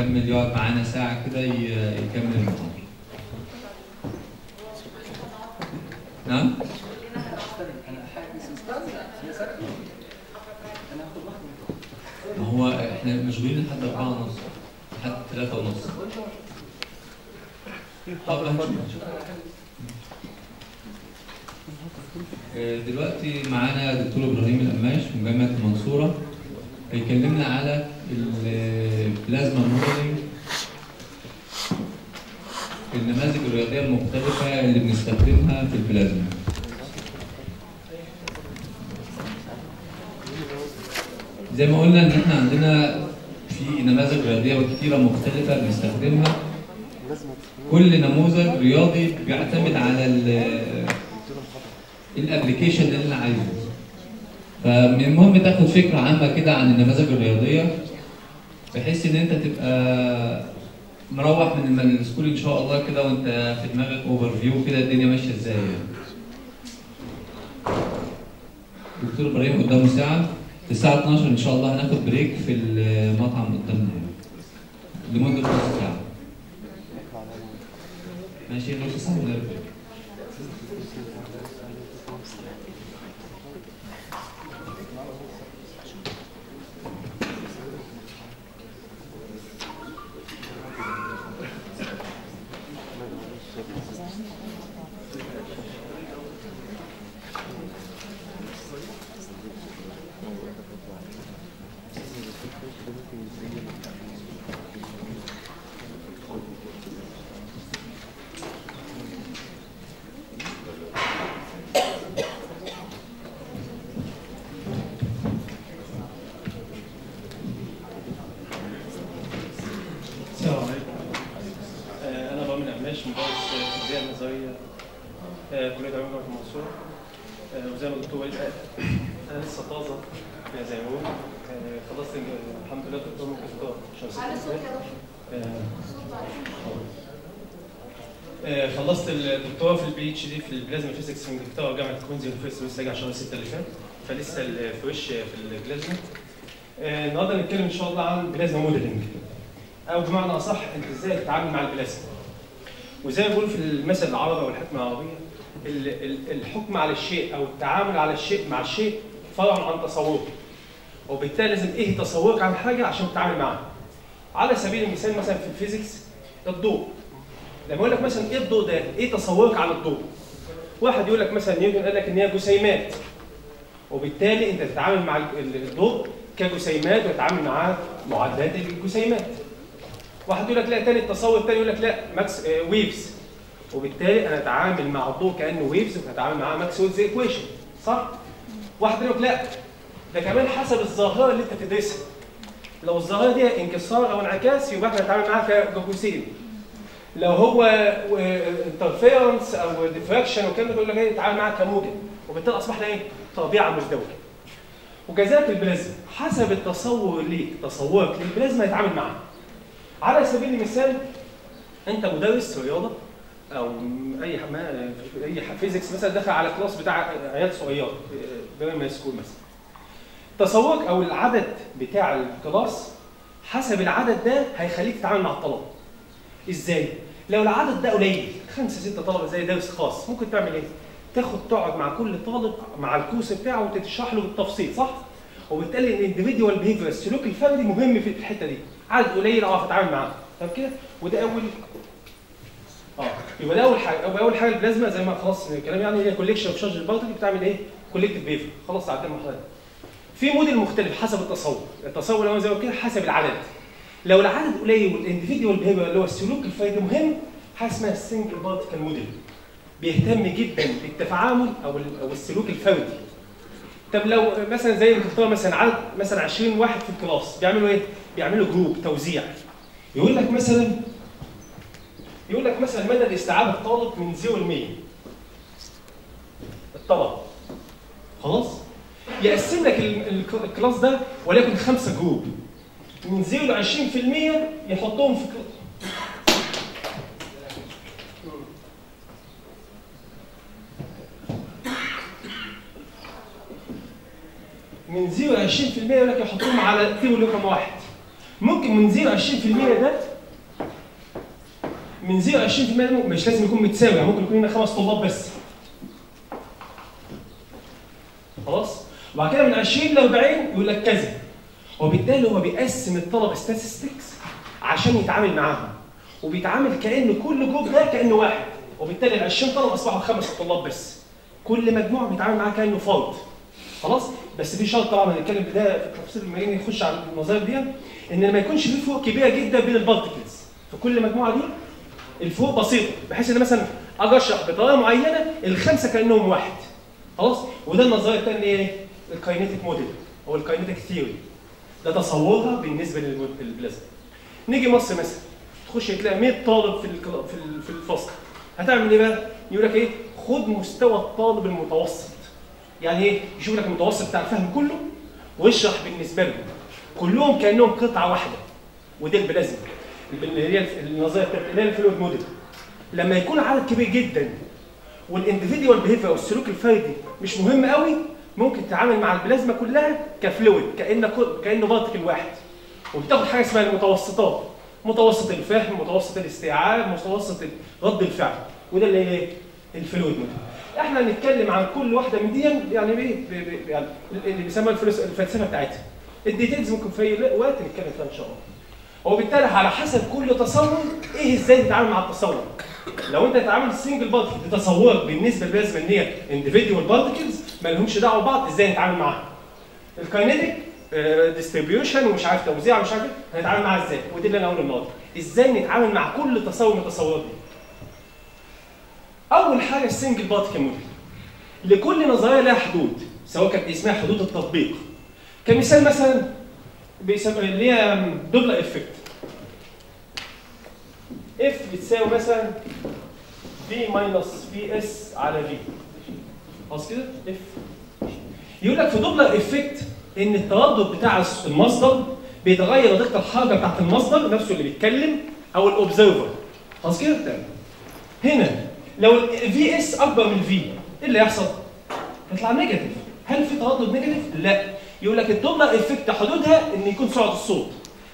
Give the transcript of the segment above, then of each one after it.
يكمل يقعد معانا ساعة كده يكمل المحاضرة. نعم؟ هو إحنا مشغولين لحد 4 ونص لحد 3 ونص. طب آه، دلوقتي معانا دكتور إبراهيم القماش من جامعة المنصورة هيكلمنا على ال plasma modeling النماذج الرياضية المختلفة اللي بنستخدمها في البلازما. زي ما قلنا إن إحنا عندنا في نماذج رياضية كتيرة مختلفة بنستخدمها. كل نموذج رياضي بيعتمد على ال- ال application اللي أنا عايزه فمن المهم تاخد فكرة عامة كده عن النماذج الرياضية بحيث إن أنت تبقى مروح من ال school إن شاء الله كده وأنت في دماغك overview كده الدنيا ماشية إزاي يعني. دكتور إبراهيم قدامه ساعة الساعة 12 إن شاء الله هناخد break في المطعم قدامنا. لمدة نص ساعة ماشي نص ساعة ونرجع السلام عليكم آه، أنا رامي القماش مدرس التربيه النظريه آه، كليه علوم جامعه المنصوره آه، وزي ما الدكتور وليد قال أنا لسه طازه يعني زي ما بقول آه، خلصت الج- الحمد لله دكتور من الدكتور شمس على صوت الدين. يا دكتور آه، صوت عالي. آه، خلصت الدكتوراه في البي اتش دي في في انجلترا جامعة كوينز يونيفرستي لسه راجع شهر 6 اللي فات فلسه الفريش في البلازما آه، النهارده هنتكلم إن شاء الله عن plasma modeling أو بمعنى أصح أنت إزاي تتعامل مع البلازما. وزي ما بيقولوا في المثل العربي أو الحكمة العربية ال- ال- الحكم على الشيء أو التعامل على الشيء مع الشيء فرع عن تصوره. وبالتالي لازم إيه تصورك عن حاجة عشان تتعامل معاها على سبيل المثال مثلا في ال physics الضوء. لما أقول لك مثلا إيه الضوء ده؟ إيه تصورك عن الضوء؟ واحد يقول لك مثلا نيوتن قال لك إن هي جسيمات. وبالتالي أنت تتعامل مع ال- الضوء كجسيمات وتتعامل معاه معادلات الجسيمات. واحد يقول لك لا تاني التصور التاني يقول لك لا ماكس آه waves. وبالتالي أنا أتعامل مع الضوء كأنه waves وهتعامل معاه Maxwell's equation صح؟ واحد يقول لك لا ده كمان حسب الظاهرة اللي أنت تدرسها لو الظاهرة دي انكسار أو انعكاس يبقى إحنا هنتعامل معاها كجسيم. لو هو interference أو diffraction والكلام ده يقول لك إيه تعامل معاها كموجة وبالتالي اصبحنا إيه؟ طبيعة مزدوجة. وكذلك البلازما حسب التصور ليك تصورك للبلازما يتعامل معاها على سبيل المثال أنت مدرس رياضة أو أي ما أي physics مثلا دخل على class بتاع عيال صغيرة primary school مثلا. تصورك أو العدد بتاع ال class حسب العدد ده هيخليك تتعامل مع الطلبة. إزاي؟ لو العدد ده قليل خمسة ستة طلبة زي درس خاص ممكن تعمل إيه؟ تاخد تقعد مع كل طالب مع ال course بتاعه وتشرح له بالتفصيل صح؟ وبالتالي ال individual behavior السلوك الفردي مهم في الحتة دي. عدد قليل أعرف أتعامل معاه. طب كده؟ وده أول آه يبقى ده أول حاجة. يبقى أول حاجة البلازما زي ما خلاص الكلام يعني هي collection of charged particle بتعمل إيه؟ collective behavior خلاص عدينا المرحلة دي. في موديل مختلف حسب التصور. التصور لو زي ما كده حسب العدد. لو العدد قليل وال individual behavior اللي هو السلوك الفردي مهم حاجة اسمها ال single particle model بيهتم جدا بالتفاعل أو أو السلوك الفردي طب لو مثلا زي انجلترا مثلا عدد مثلا 20 واحد في ال class بيعملوا إيه؟ بيعملوا group توزيع. يقول لك مثلا يقول لك مثلا مدى الاستيعاب الطالب من 0 ل 100 الطلب. خلاص؟ يقسم لك ال- ال- class ده وليكن خمسة group من 0 ل 20% يحطهم في من 0 ل 20% يقول لك يحطهم على table رقم واحد. ممكن من 0 20% ده من 0 20% ده مش لازم يكون متساوي يعني ممكن يكون هنا خمس طلاب بس. خلاص؟ وبعد كده من 20 ل 40 يقول لك كذا. وبالتالي هو بيقسم الطلبه statistics عشان يتعامل معاهم. وبيتعامل كأن كل جروب ده كأنه واحد. وبالتالي ال 20 طالب أصبحوا خمس طلاب بس. كل مجموعة بيتعامل معاها كأنه فرد خلاص؟ بس في شرط طبعا هنتكلم في ده في التفصيل لما نخش على النظريه دي. إن ما يكونش في فروق كبيرة جدا بين ال particles في كل مجموعة دي الفروق بسيطة. بحيث إن مثلا أجي أشرح بطريقة معينة الخمسة كأنهم واحد. خلاص؟ وده النظرية الثانية إيه؟ ال kinetic model أو ال kinetic theory ده تصورها بالنسبة للبلازما نيجي مصر مثلا تخش تلاقي 100 طالب في في ال- في الفصل. هتعمل إيه بقى؟ يقول لك إيه؟ خد مستوى الطالب المتوسط. يعني إيه؟ يشوف لك المتوسط بتاع الفهم كله ويشرح بالنسبة لهم. كلهم كأنهم قطعة واحدة. ودي البلازما اللي هي النظرية بتاعت اللي هي ال fluid model. لما يكون عدد كبير جدا وال individual behavior والسلوك الفردي مش مهم قوي ممكن تتعامل مع البلازما كلها ك fluid كانه كل- كأنه particle واحد. وبتاخد حاجة اسمها المتوسطات. متوسط الفهم متوسط الاستيعاب متوسط رد الفعل. وده اللي هي ال fluid إحنا هنتكلم عن كل واحدة من دي يعني إيه يعني اللي بيسموها الفلس- الفلسفة بتاعتها. ال details ممكن في اي وقت نتكلم فيها إن شاء الله. وبالتالي على حسب كل تصور إيه إزاي تتعامل مع التصور؟ لو أنت تتعامل single particle تصورك بالنسبة للبلازما إن هي individual particles ما لهمش دعوة ببعض إزاي نتعامل معاها؟ ال kinetic distribution ومش عارف توزيع ومش عارف إيه هنتعامل معاها إزاي؟ ودي اللي أنا هقوله النهارده. إزاي نتعامل مع كل تصور من التصورات دي؟ أول حاجة ال single particle model لكل نظرية لها حدود سواء كانت اسمها حدود التطبيق. كمثال مثلا بيسمى اللي هي Doppler effect f بتساوي مثلا v minus v s على v خلاص كده؟ اف يقول لك في Doppler effect إن التردد بتاع المصدر بيتغير دقه الحركة بتاعت المصدر نفسه اللي بيتكلم أو ال observer خلاص كده؟ تمام. هنا لو ال v s أكبر من ال v إيه اللي يحصل؟ يطلع negative هل في تردد negative؟ لا. يقول لك ال Doppler effect حدودها إن يكون سرعة الصوت.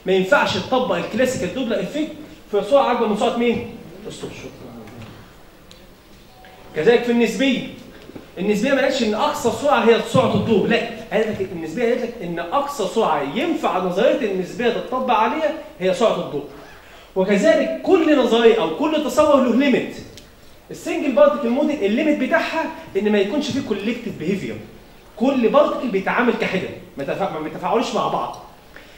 ما ينفعش تطبق ال classical Doppler effect في سرعة أكبر من سرعة مين؟ الصوت كذلك في النسبية. النسبية ما قالتش إن أقصى سرعة هي سرعة الضوء لا. قالت لك النسبية قالت لك إن أقصى سرعة ينفع نظرية النسبية تطبق عليها هي سرعة الضوء وكذلك كل نظرية أو كل تصور له limit ال single particle model ال limit بتاعها إن ما يكونش فيه collective behavior كل particle بيتعامل على حدة ما تفا- ما بيتفاعلوش مع بعض.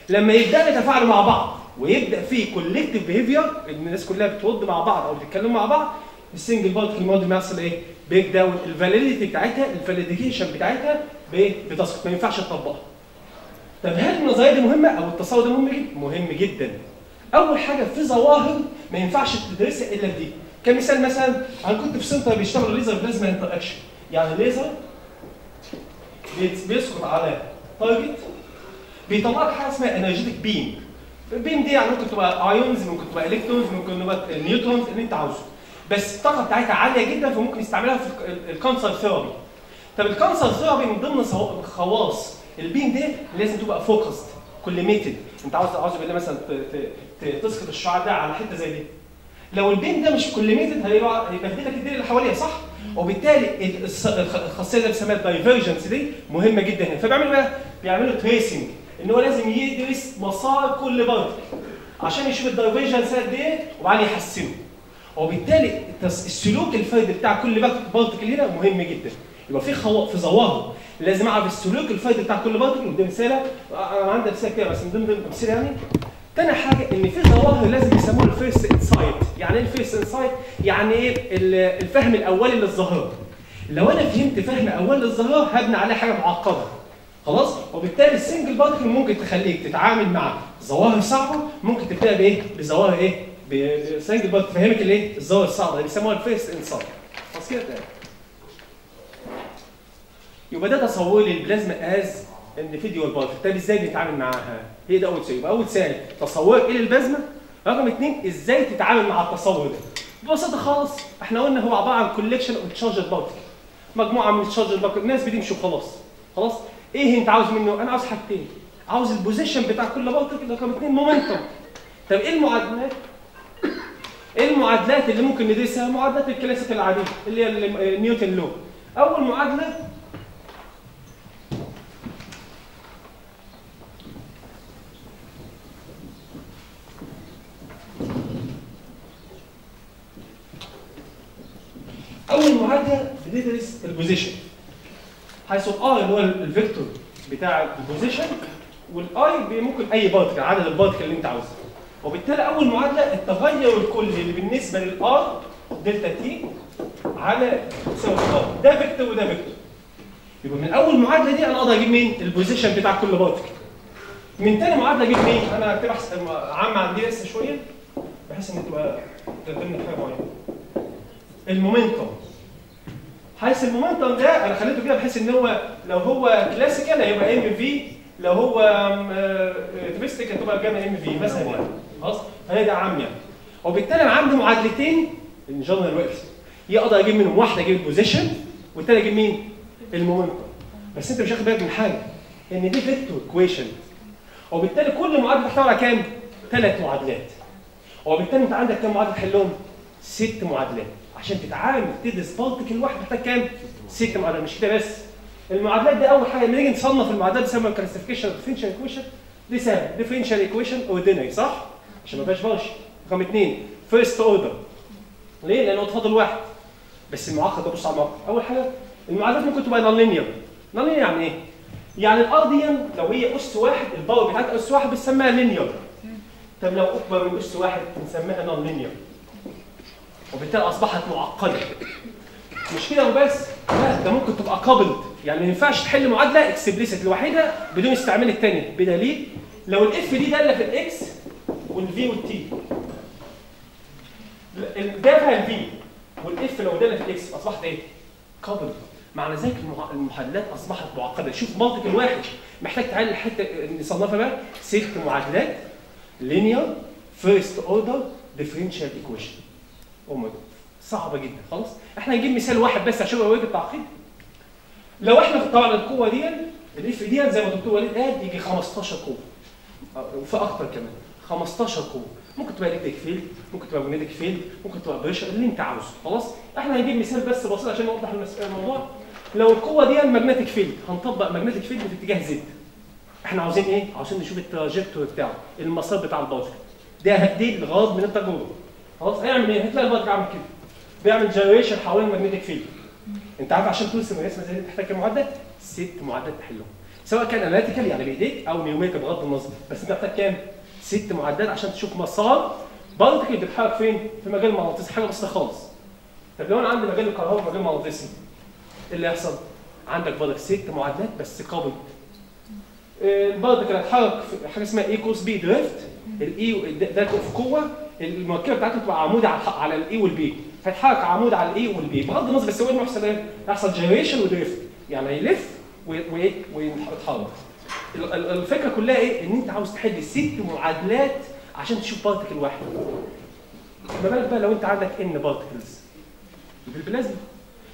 لما يبداوا يتفاعلوا مع بعض ويبدأ فيه collective behavior ان الناس كلها بترد مع بعض أو بتتكلم مع بعض ال single particle model بيحصل إيه؟ break down ال validity بتاعتها ال validation بتاعتها؟ بتسقط ما ينفعش تطبقها. طب هل النظرية دي مهمة أو التصور ده مهم جدا؟ مهم جدا. أول حاجة في ظواهر ما ينفعش تدرسها إلا دي. كمثال مثلا أنا كنت في center بيشتغلوا laser plasma interaction يعني ليزر بيسقط على target بيطلع لك حاجة اسمها energetic beam ال beam دي يعني ممكن تبقى ions ممكن تبقى electrons ممكن تبقى neutrons اللي انت عاوزه بس الطاقه بتاعتها عالية جدا فممكن يستعملها في ال- ال cancer therapy طب ال cancer therapy من ضمن خواص ال beam دي لازم تبقى focused collimated انت عاوز عاوز بالله مثلا تسقط الشعاع ده على حتة زي دي. لو ال beam ده مش collimated هيبقى هيبهدل لك الدنيا اللي حواليها صح؟ وبالتالي الخاصية اللي بيسموها ال divergence دي مهمة جدا هنا. فبيعملوا إيه؟ بيعملوا tracing إن هو لازم يدرس مسار كل particle عشان يشوف ال divergence قد إيه وبعدين يحسنه. وبالتالي السلوك الفردي بتاع كل part- particle هنا مهم جدا. يبقى في خو... في ظواهر لازم أعرف السلوك الفردي بتاع كل particle ودي مثاله أنا عندي امثله كده بس من ضمن الأمثلة يعني. تاني حاجة إن في ظواهر لازم يسموها ال first insight. يعني إيه ال first insight؟ يعني إيه ال- الفهم الاولي للظاهره لو أنا فهمت فهم اولي للظاهره هبني عليها حاجة معقدة. خلاص؟ وبالتالي ال single particle ممكن تخليك تتعامل مع ظواهر صعبة. ممكن تبدأ بإيه؟ بظواهر إيه؟ ب single particle تفهمك الايه الظواهر الصعبة اللي بيسموها ال first insight. خلاص كده تمام. يبقى ده تصوري للبلازما as individual particle طب إزاي بنتعامل معاها؟ هي ده أول سؤال. يبقى أول سؤال تصورك إيه للبلازما؟ رقم اثنين إزاي تتعامل مع التصور ده؟ ببساطة خالص إحنا قلنا هو عبارة عن collection of charged particle مجموعة من ال charged particle الناس بتمشي وخلاص. خلاص؟ إيه أنت عاوز منه؟ أنا عاوز حاجتين. عاوز ال position بتاع كل particle رقم اثنين momentum طب إيه المعادلات؟ إيه المعادلات اللي ممكن ندرسها؟ معادلات الكلاسيك العادية اللي هي Newton law أول معادلة أول معادلة بندرس ال position حيث ال i اللي هو ال vector بتاع ال position وال i ممكن أي particle عدد ال particle اللي أنت عاوزها وبالتالي أول معادلة التغير الكلي اللي بالنسبة لل r delta t على تساوي ال r. ده vector وده vector. يبقى من أول معادلة دي أنا أقدر أجيب مين؟ ال position بتاع كل particle من تاني معادلة أجيب مين؟ أنا هكتبها عامة عندي لسه شوية بحيث إن تبقى تقدمنا حاجة معينة. المومنتوم. حيث المومنتوم ده أنا خليته كده بحيث إن هو لو هو كلاسيكال هيبقى ام في لو هو تويستيك هتبقى جاما ام في مثلا. يعني خلاص فهي ده عام يعني وبالتالي أنا عندي معادلتين إن جنرال وقت يا أقدر أجيب منهم واحدة أجيب البوزيشن والتاني أجيب مين؟ المومنتوم بس أنت مش واخد بالك من حاجة إن دي فيكتور كويشن وبالتالي كل معادله تحتوي على كام؟ ثلاث معادلات وبالتالي أنت عندك كام معادلة تحلهم؟ ست معادلات عشان تتعامل تدرس particle واحد محتاج كام؟ ست معادلات مش كده بس المعادلات دي أول حاجة لما نيجي نصنف المعادلات بنسميها classification differential equation دي سهل differential equation ordinary صح؟ عشان ما يبقاش partial رقم اثنين first order ليه؟ لأنه فاضل واحد. بس المعقد بص على المعقد أول حاجة المعادلات ممكن تبقى non-linear non-linear يعني إيه؟ يعني ال r دي لو هي أس واحد ال power بتاعتها أس واحد بنسميها linear طب لو أكبر من أس واحد بنسميها non-linear وبالتالي أصبحت معقدة. مش كده وبس. لا ده ممكن تبقى coupled يعني ما ينفعش تحل معادلة explicit الوحيده بدون استعمال الثانية بدليل لو ال f دي دالة في ال x وال v وال t ده فيها ال v والاف لو داله في الاكس أصبحت إيه؟ قابلد معنى ذلك المحللات أصبحت معقدة. شوف منطق الواحد. محتاج تعلل حتة نصنفها بقى. ست معادلات لينير فيرست اوردر ديفرنشال ايكويشن أو ماي صعبة جدا. خلاص؟ إحنا هنجيب مثال واحد بس عشان يبقى واجب تعقيد لو إحنا طبعا القوة دي الاف دي زي ما الدكتور وليد قال يجي 15 قوة. أو في أكتر كمان. 15 قوه ممكن تبقى electric field ممكن تبقى magnetic field ممكن تبقى pressure اللي انت عاوزه. خلاص؟ إحنا هنجيب مثال بس بسيط عشان نوضح الموضوع. لو القوة دي magnetic field هنطبق magnetic field في اتجاه z إحنا عاوزين إيه؟ عاوزين نشوف ال trajectory بتاعه المسار بتاع ال particle ده دي الغرض من التجربة. خلاص؟ هيعمل إيه؟ هتلاقي ال particle عامل كده. بيعمل gyration حوالين ال magnetic field. انت عارف عشان ترسم الرسمه زي دي تحتاج كام معادلة؟ ست معادلات تحلهم. سواء كان analytical يعني بإيديك أو numerical بغض النظر. بس انت محتاج كام؟ ست معادلات عشان تشوف مسار particle بيتحرك فين؟ في مجال مغناطيسي حاجة بسيطة خالص. طب لو أنا عندي مجال الكهرباء مجال مغناطيسي إيه اللي هيحصل عندك برضك ست معادلات بس coupled ال particle هيتحرك في حاجة اسمها E cross B drift ال E ده في قوة. المركبة بتاعته تبقى عمودي على على ال E وال B فيتحرك عمود على ال E وال B بغض النظر بس هو انه يحصل إيه؟ يحصل gyration و drift يعني يلف وي- وي- ويتحرك الفكرة كلها إيه؟ إن أنت عاوز تحل ست معادلات عشان تشوف particle واحد ما بالك بقى لو أنت عندك N particles بالبلازما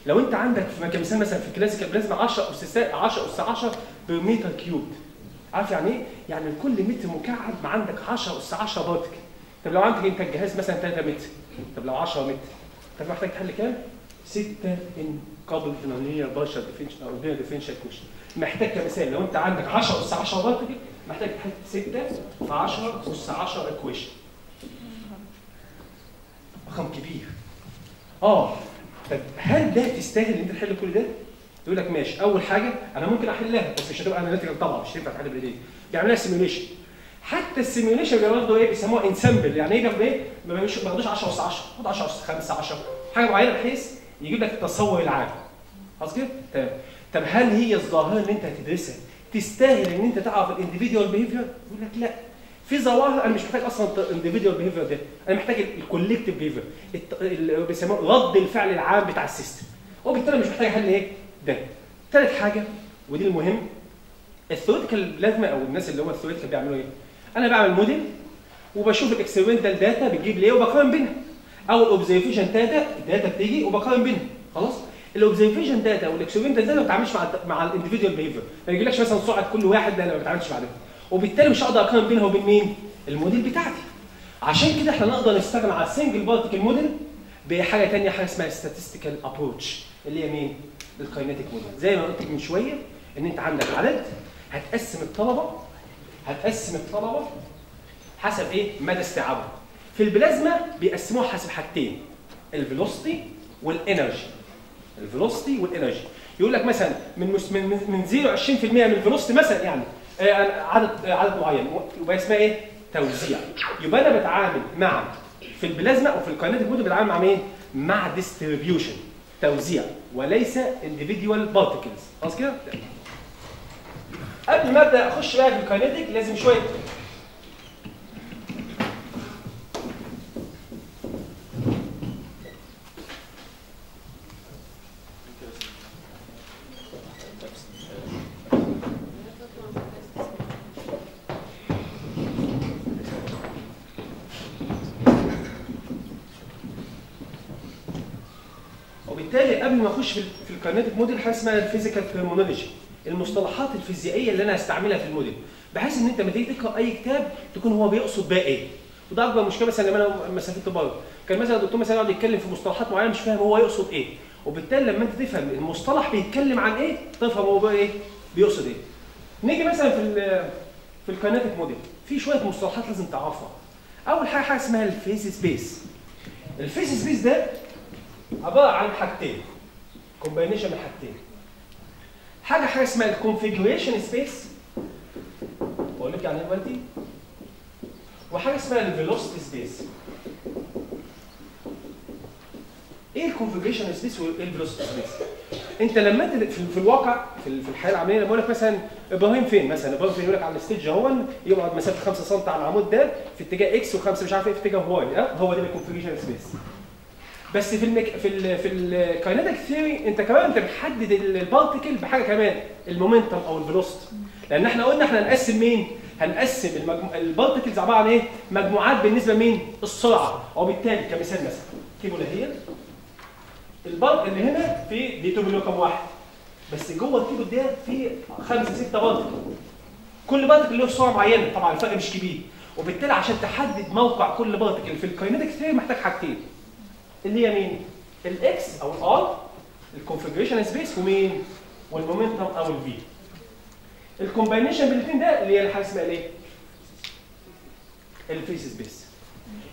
لو أنت عندك كمثال مثلا في classical بلازما 10 اس 10 اس 10 per meter cube عارف يعني إيه؟ يعني لكل متر مكعب ما عندك 10 اس 10 particle طب لو عندك أنت الجهاز مثلا 3 متر طب لو 10 متر طب محتاج تحل كام؟ 6 N coupled linear partial differential أو differential equation محتاج كمثال. لو انت عندك 10 اس 10 particle محتاج تحل 6 في 10 اس 10 equation رقم كبير. آه. طب هل ده تستاهل إن أنت تحل كل ده؟ يقول لك ماشي. أول حاجة أنا ممكن أحلها بس مش هتبقى analytical طبعا مش هينفع تحل بالإيدين. بيعمل لها simulation حتى ال simulation بياخدوا إيه؟ بيسموها ensemble يعني إيه بياخدوا إيه؟ ما بياخدوش 10 اس 10 خد 10 اس 5 10 حاجة معينة بحيث يجيب لك التصور العام. خلاص كده؟ تمام. طب هل هي الظاهرة اللي انت هتدرسها تستاهل ان انت تعرف ال individual behavior يقول لك لا. في ظواهر أنا مش محتاج أصلا ال individual behavior ده. أنا محتاج ال collective behavior اللي بيسموه رد الفعل العام بتاع ال system. وبالتالي مش محتاج احل إيه؟ ده. ثالث حاجة ودي المهم ال theoretical بلازما أو الناس اللي هم ال theoretical بيعملوا إيه؟ أنا بعمل موديل وبشوف ال experimental data بتجيب ليه وبقارن بينها. أو ال observation data ال data بتيجي وبقارن بينها. خلاص؟ ال observation data وال experimental data ما بتتعاملش مع مع ال individual behavior ما يجيلكش مثلا سرعه كل واحد لا أنا ما بتعاملش مع ده وبالتالي مش هقدر أقارن بينها وبين مين؟ الموديل بتاعتي عشان كده إحنا نقدر نستغنى على ال single particle model بحاجة ثانية حاجة اسمها statistical approach اللي هي مين؟ ال kinetic model زي ما قلت من شوية إن أنت عندك عدد هتقسم الطلبة هتقسم الطلبة حسب إيه؟ مدى استيعابهم. في البلازما بيقسموها حسب حاجتين ال velocity وال energy. ال velocity وال energy. يقول لك مثلا من من من من 0 20% من ال velocity مثلا يعني آه، عدد عدد معين يبقى اسمها إيه؟ توزيع. يبقى أنا بتعامل مع في البلازما أو في ال kinetic model بتعامل مع مين؟ مع distribution توزيع وليس individual particles خلاص كده؟ قبل ما أبدأ أخش بقى في الكاينيتيك لازم شوية اخش في ال- في ال kinetic model حاجة اسمها ال physical terminology المصطلحات الفيزيائية اللي أنا هستعملها في الموديل. بحيث إن أنت لما تيجي تقرأ أي كتاب تكون هو بيقصد بقى إيه. وده أكبر مشكلة مثلا لما أنا لما سافرت بره. كان مثلا الدكتور مثلا يقعد يتكلم في مصطلحات معينة مش فاهم هو يقصد إيه. وبالتالي لما أنت تفهم المصطلح بيتكلم عن إيه تفهم هو بقى إيه. بيقصد إيه. نيجي مثلا في ال في ال kinetic model. في شوية مصطلحات لازم تعرفها. أول حاجة حاجة اسمها ال phase space. ال phase space ده عبارة عن حاجتين. combination من حاجتين. حاجة حاجة اسمها ال configuration space بقول لك يعني إيه دلوقتي؟ وحاجة اسمها ال velocity space إيه ال configuration space وإيه ال velocity space أنت لما انت في, الواقع في, ال- في الحياة العملية لما أقول لك مثلا إبراهيم فين مثلا؟ إبراهيم فين؟ يقول لك على ال stage اهو يقعد مسافه 5 سم على العمود ده في اتجاه x و5 مش عارف إيه في اتجاه y هو ده ال configuration space بس في المك... في ال... في ال kinetic theory انت كمان انت بتحدد ال- particle بحاجة كمان ال momentum أو ال velocity لأن إحنا قلنا إحنا هنقسم مين؟ هنقسم المجمو... ال particles عبارة عن إيه؟ مجموعات بالنسبة لمين؟ السرعة. وبالتالي كمثال مثلا cube هي ال part اللي هنا في دي 2 رقم واحد؟ بس جوه ال cube ده في خمسة ستة particle كل particle له سرعة معينة. طبعا الفرق مش كبير. وبالتالي عشان تحدد موقع كل particle في ال kinetic theory محتاج حاجتين. اللي هي مين؟ ال x أو ال R ال configuration space ومين؟ وال momentum أو ال V. ال combination بين الاثنين ده اللي هي الحاجة اسمها إيه؟ ال phase space.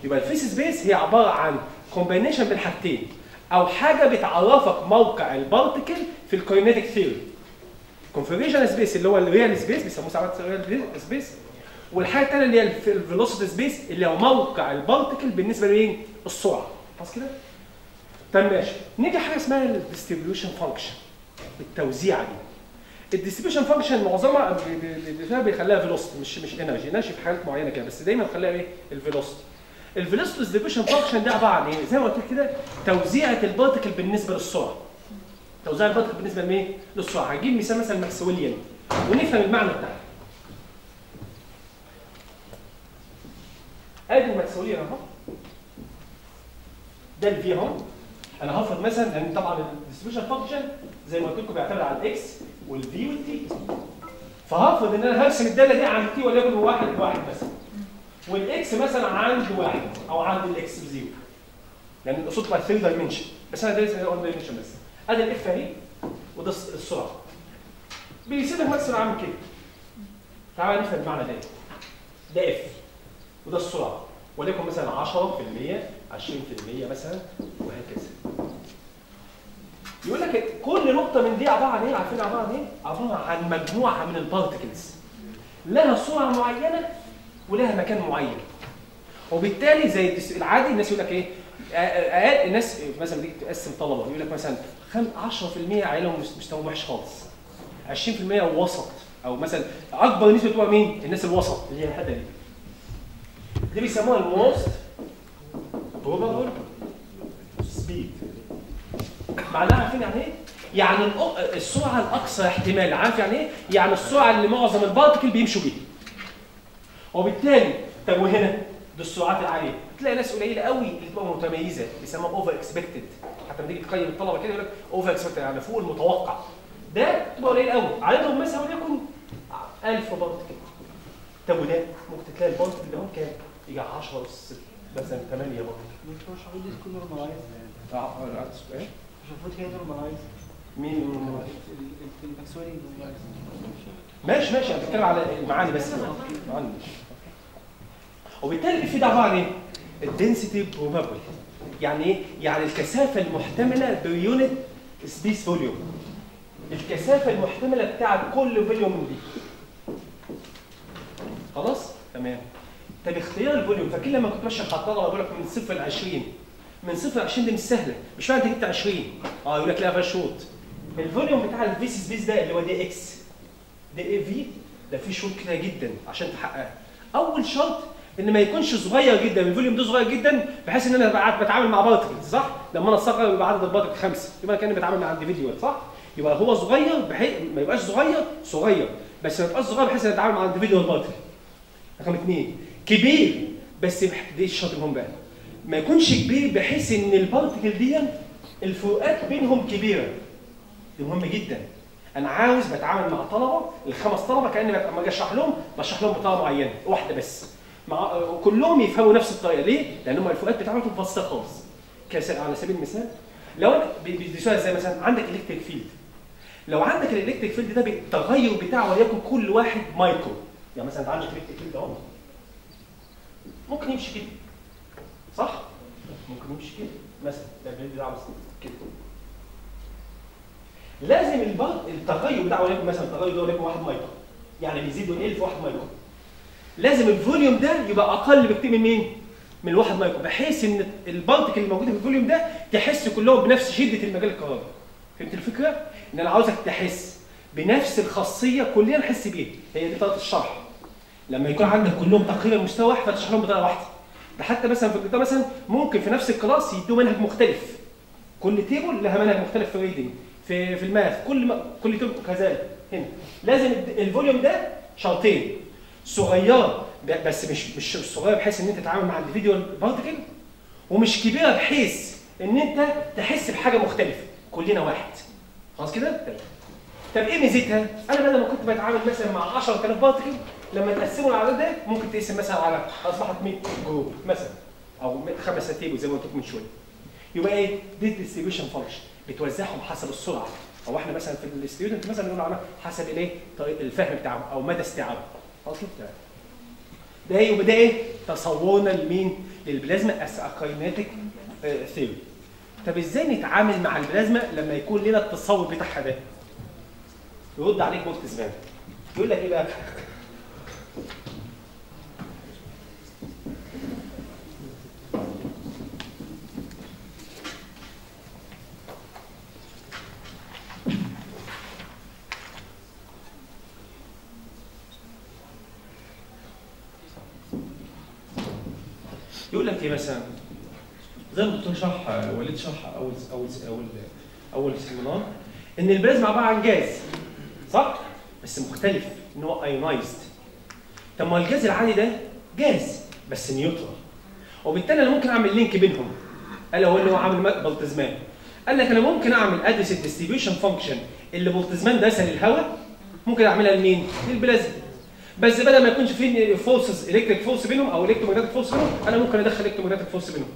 يبقى ال phase space هي عبارة عن combination بين حاجتين أو حاجة بتعرفك موقع ال particle في ال kinetic theory. configuration space اللي هو ال real space بيسموه ساعات ال real space والحاجة الثانية اللي هي ال velocity space اللي هو موقع ال particle بالنسبة لمين؟ خلاص كده؟ طب ماشي. نيجي حاجة اسمها ال distribution function التوزيعه دي. ال distribution function معظمها بيخليها velocity مش مش energy energy في حالات معينة كده بس دايما بيخليها إيه؟ ال velocity ال velocity distribution function ده عبارة عن إيه؟ زي ما قلت كده توزيعه ال particle بالنسبة للسرعة. توزيع ال particle بالنسبة لمين؟ للسرعة. هجيب مثال مثلا Maxwellian ونفهم المعنى بتاعه. ادي ال Maxwellian أهو. ده ال v اهو أنا هفرض مثلا لأن طبعا ال distribution function زي ما قلت لكم بيعتمد على ال x وال v وال t فهفرض إن أنا هرسم الدالة دي عند t وليكن واحد واحد مثلا. وال x مثلا عند واحد أو عند ال x ب zero. يعني الاصول تبقى 3 dimension بس أنا دارس 1 dimension بس. أدي ال f أهي وده الس- السرعة. بيسيبك مثلا عامل كده. تعالى نفهم المعنى ده. ده f وده السرعة. وليكن مثلا 10% 20% مثلا وهكذا يقول لك كل نقطة من دي عبارة عن إيه؟ عارفين عبارة عن إيه؟ عبارة عن مجموعة من ال particles لها سرعة معينة ولها مكان معين وبالتالي زي العادي الناس يقول لك إيه؟ أقل الناس مثلا تيجي تقسم طلبة يقول لك مثلا خم- 10% عيالهم مس- مستوى وحش خالص 20% وسط أو مثلا أكبر نسبة تبقى مين؟ الناس الوسط اللي هي الحتة دي دي بيسموها ال most probable speed معناها عارفين يعني إيه؟ يعني السرعة الاكثر احتمال. عارف يعني إيه؟ يعني السرعة اللي معظم ال particle بيمشوا بيها. وبالتالي طب وهنا؟ دي السرعات العالية. تلاقي ناس قليلة قوي اللي تبقى متميزة بيسموها over expected حتى لما تيجي تقيم الطلبة كده يقول لك over expected يعني فوق المتوقع. ده تبقى قليل قوي. عددهم مثلا وليكن 1000 particle طب وده؟ ممكن تلاقي ال part اللي هون كام؟ يجي 10 اس مثلا 8 برضه مش المفروض دي تكون normalize العكس إيه؟ مش المفروض هي نورمالايز مين نورمالايز ماشي ماشي أنا بتكلم على المعاني بس معاني وبالتالي الاف ده عباره عن إيه؟ الدنسيتي بروبابل يعني إيه؟ يعني الكثافه المحتمله بيونت سبيس فوليوم الكثافه المحتمله بتاع كل فوليوم دي خلاص؟ تمام طب اختيار الفوليوم فاكر لما كنت ماشي خطاطه بقول لك من صفر ل 20 من صفر ل 20 دي مش سهلة. مش معنى انت جبت 20 آه يقول لك لا فيها شروط ال volume بتاع ال v space ده اللي هو dx. dv؟ ده فيه شروط كتير جدا عشان تحققها. أول شرط إن ما يكونش صغير جدا. ال volume ده صغير جدا بحيث إن أنا بتعامل مع particle صح؟ لما أنا أصغر يبقى عدد ال particle خمسة. يبقى أنا كأني بتعامل مع individual صح؟ يبقى هو صغير بحيث ما يبقاش صغير صغير. بس ما يبقاش صغير بحيث إن أتعامل مع individual particle رقم اثنين كبير بس. دي الشرط المهم بقى. ما يكونش كبير بحيث إن ال particle دي الفروقات بينهم كبيرة. دي مهم جدا. أنا عاوز بتعامل مع طلبة الخمس طلبة كأني لما أجي اشرح لهم بشرح لهم بطريقة معينة واحدة بس. مع كلهم يفهموا نفس الطريقة. ليه؟ لأن هم الفروقات بتاعتهم متوسطة خالص. كس- على سبيل المثال لو بيدرسوها إزاي مثلا عندك electric field لو عندك ال electric field ده التغير بتاعه وليكن كل واحد مايكرو يعني مثلا أنت عندك electric field أهو. ممكن يمشي كده. صح؟ ممكن يمشي كده. مثلا ده عاوز كده. لازم. التغير بتاعه وليكن مثلا التغير ده وليكن 1 مايكرو يعني بيزيد ويقل في 1 مايكرو لازم ال volume ده يبقى أقل بكتير من مين؟ من 1 مايكرو بحيث إن ال particle اللي موجودة في ال volume ده تحس كلهم بنفس شدة المجال الكهربائي فهمت الفكرة؟ إن أنا عاوزك تحس بنفس الخاصية كلنا نحس بيها هي دي طريقة الشرح. لما يكون عندك كلهم تقريبا مستوى واحد فتشرح لهم بطريقة واحدة. ده حتى مثلا في الجيتار مثلا ممكن في نفس ال class يدوا منهج مختلف. كل table لها منهج مختلف في ال reading في في ال math. كل ما كل table كذلك. هنا. لازم ال volume ده شرطين. صغيره بس مش مش صغيره بحيث إن أنت تتعامل مع ال individual particle ومش كبيره بحيث إن أنت تحس بحاجة مختلفة. كلنا واحد. خلاص كده؟ تمام. طب إيه ميزتها؟ أنا بدل ما كنت بتعامل مثلا مع 10000 particle لما تقسموا العدد ده ممكن تقسم مثلا على أصبحت 100 group مثلا أو 100 خمسة table زي ما قلت لكم من شوية يبقى إيه؟ دي distribution function بتوزعهم حسب السرعة أو إحنا مثلا في ال student مثلا نقول على حسب الإيه؟ الفهم بتاعهم أو مدى استيعابهم خلاص تمام. ده إيه يبقى ده إيه؟ تصورنا لمين؟ للبلازما as kinetic ثيوري طب إزاي نتعامل مع البلازما لما يكون لنا التصور بتاعها ده؟ يرد عليك بولتزمان يقول لك إيه بقى؟ يقول لك إيه مثلا زي ما الدكتور شرح وليد شرح اول اول اول أول seminar إن البلازما عباره عن جاز صح؟ بس مختلف إن هو ionized طب ما الجاز العادي ده جاز بس neutral وبالتالي أنا ممكن أعمل link بينهم. الا هو اللي هو عامل بلتزمان. قال لك أنا ممكن أعمل ادرس ال distribution function اللي بلتزمان دارسه للهواء ممكن أعملها لمين؟ للبلازما. بس بدل ما يكونش في forces electric force بينهم أو electromagnetic force بينهم أنا ممكن أدخل electromagnetic force بينهم.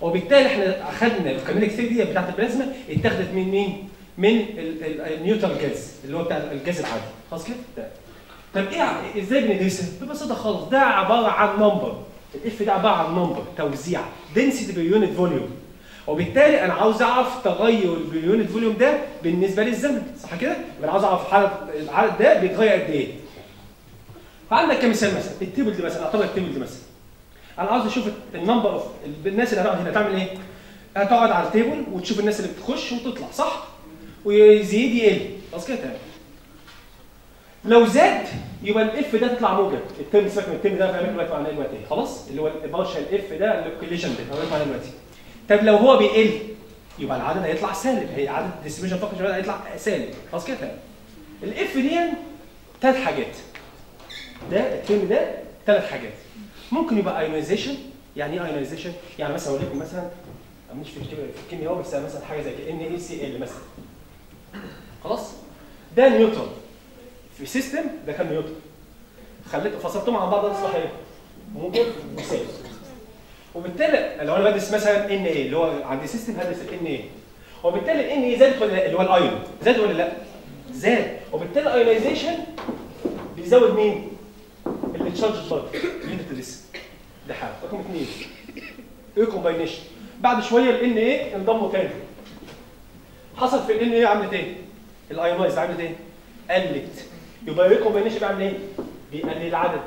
وبالتالي إحنا اخذنا ال kinetic theory دي بتاعت البلازما اتاخدت من مين؟ من ال neutral gas اللي هو بتاع الجاز العادي. خلاص كده؟ طب إيه إزاي بندرسها؟ ببساطة خالص ده عبارة عن number ال f ده عبارة عن number توزيع density بال unit volume وبالتالي أنا عاوز أعرف تغير ال per unit volume ده بالنسبة للزمن صح كده؟ أنا عاوز أعرف العدد العدد ده بيتغير قد إيه؟ فعندك كمثال مثلا ال table دي مثلا اعتبر ال table دي مثلا أنا عاوز أشوف ال number of الناس اللي هتقعد هنا تعمل إيه؟ هتقعد على ال table وتشوف الناس اللي بتخش وتطلع صح؟ ويزيد يقل خلاص كده تمام لو زاد يبقى ال f ده تطلع موجب. ال term سيبك من ال term ده فاهم دلوقتي معناه دلوقتي خلاص؟ اللي هو ال partial f ده ال collision ده هنعرف معناه دلوقتي طب لو هو بيقل يبقى العدد هيطلع سالب. هي عدد ال distribution function هيطلع سالب. خلاص كده؟ ال f دي ثلاث حاجات. ده ال term ده ثلاث حاجات. ممكن يبقى ionization يعني إيه ionization يعني مثلا أقول لكم مثلا مش في الكيمياء بس مثلا حاجة زي NaCl مثلا. خلاص؟ ده neutral في system ده كان neutral خليت فصلتهم عن بعض اصبح إيه؟ موجب وسالب وبالتالي لو أنا بدرس مثلا إن إيه اللي هو عندي system هدرس ال Na وبالتالي ال Na زادت ولا لأ؟ اللي هو الايون زاد ولا لأ؟ زاد وبالتالي ال ionization بيزود مين؟ ال charged particle ده حاجة رقم اثنين recombination بعد شوية ال Na انضموا تاني حصل في ال Na عملت إيه؟ ال ionized عملت إيه؟ قلت يبقى ال recombination بيعمل إيه؟ بيقلل العدد.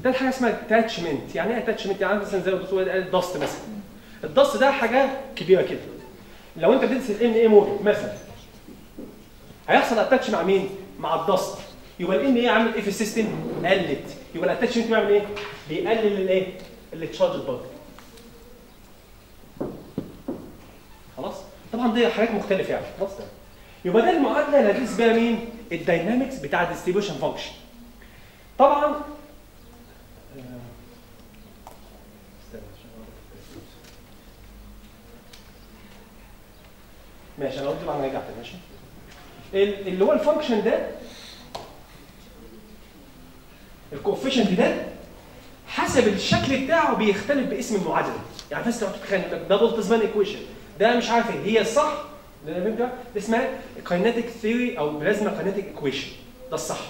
ده الحاجة اسمها attachment يعني إيه attachment يعني مثلا زي الدكتور قال ال dust مثلا. ال dust ده حاجة كبيرة كده. لو انت بتدرس ال Na موجب مثلا هيحصل attach مع مين؟ مع ال dust يبقى ال Na عامل إيه في ال system؟ قلت. يبقى ال attachment بيعمل إيه؟ بيقلل الايه؟ اللي تشارج البارت خلاص طبعا دي حاجات مختلفة يعني. تمام. يبقى ده المعادلة اللي هتدرس بيها مين؟ ال dynamics بتاع ال distribution function طبعا آه،. ماشي أنا قلت بعد رجعت ماشي. ال- اللي هو ال function ده ال coefficient ده حسب الشكل بتاعه بيختلف باسم المعادلة. يعني تقعد تتخيل لك ده Boltzmann equation ده مش عارف إيه. هي الصح ده فهمت ده اسمها kinetic theory أو plasma kinetic equation ده الصح.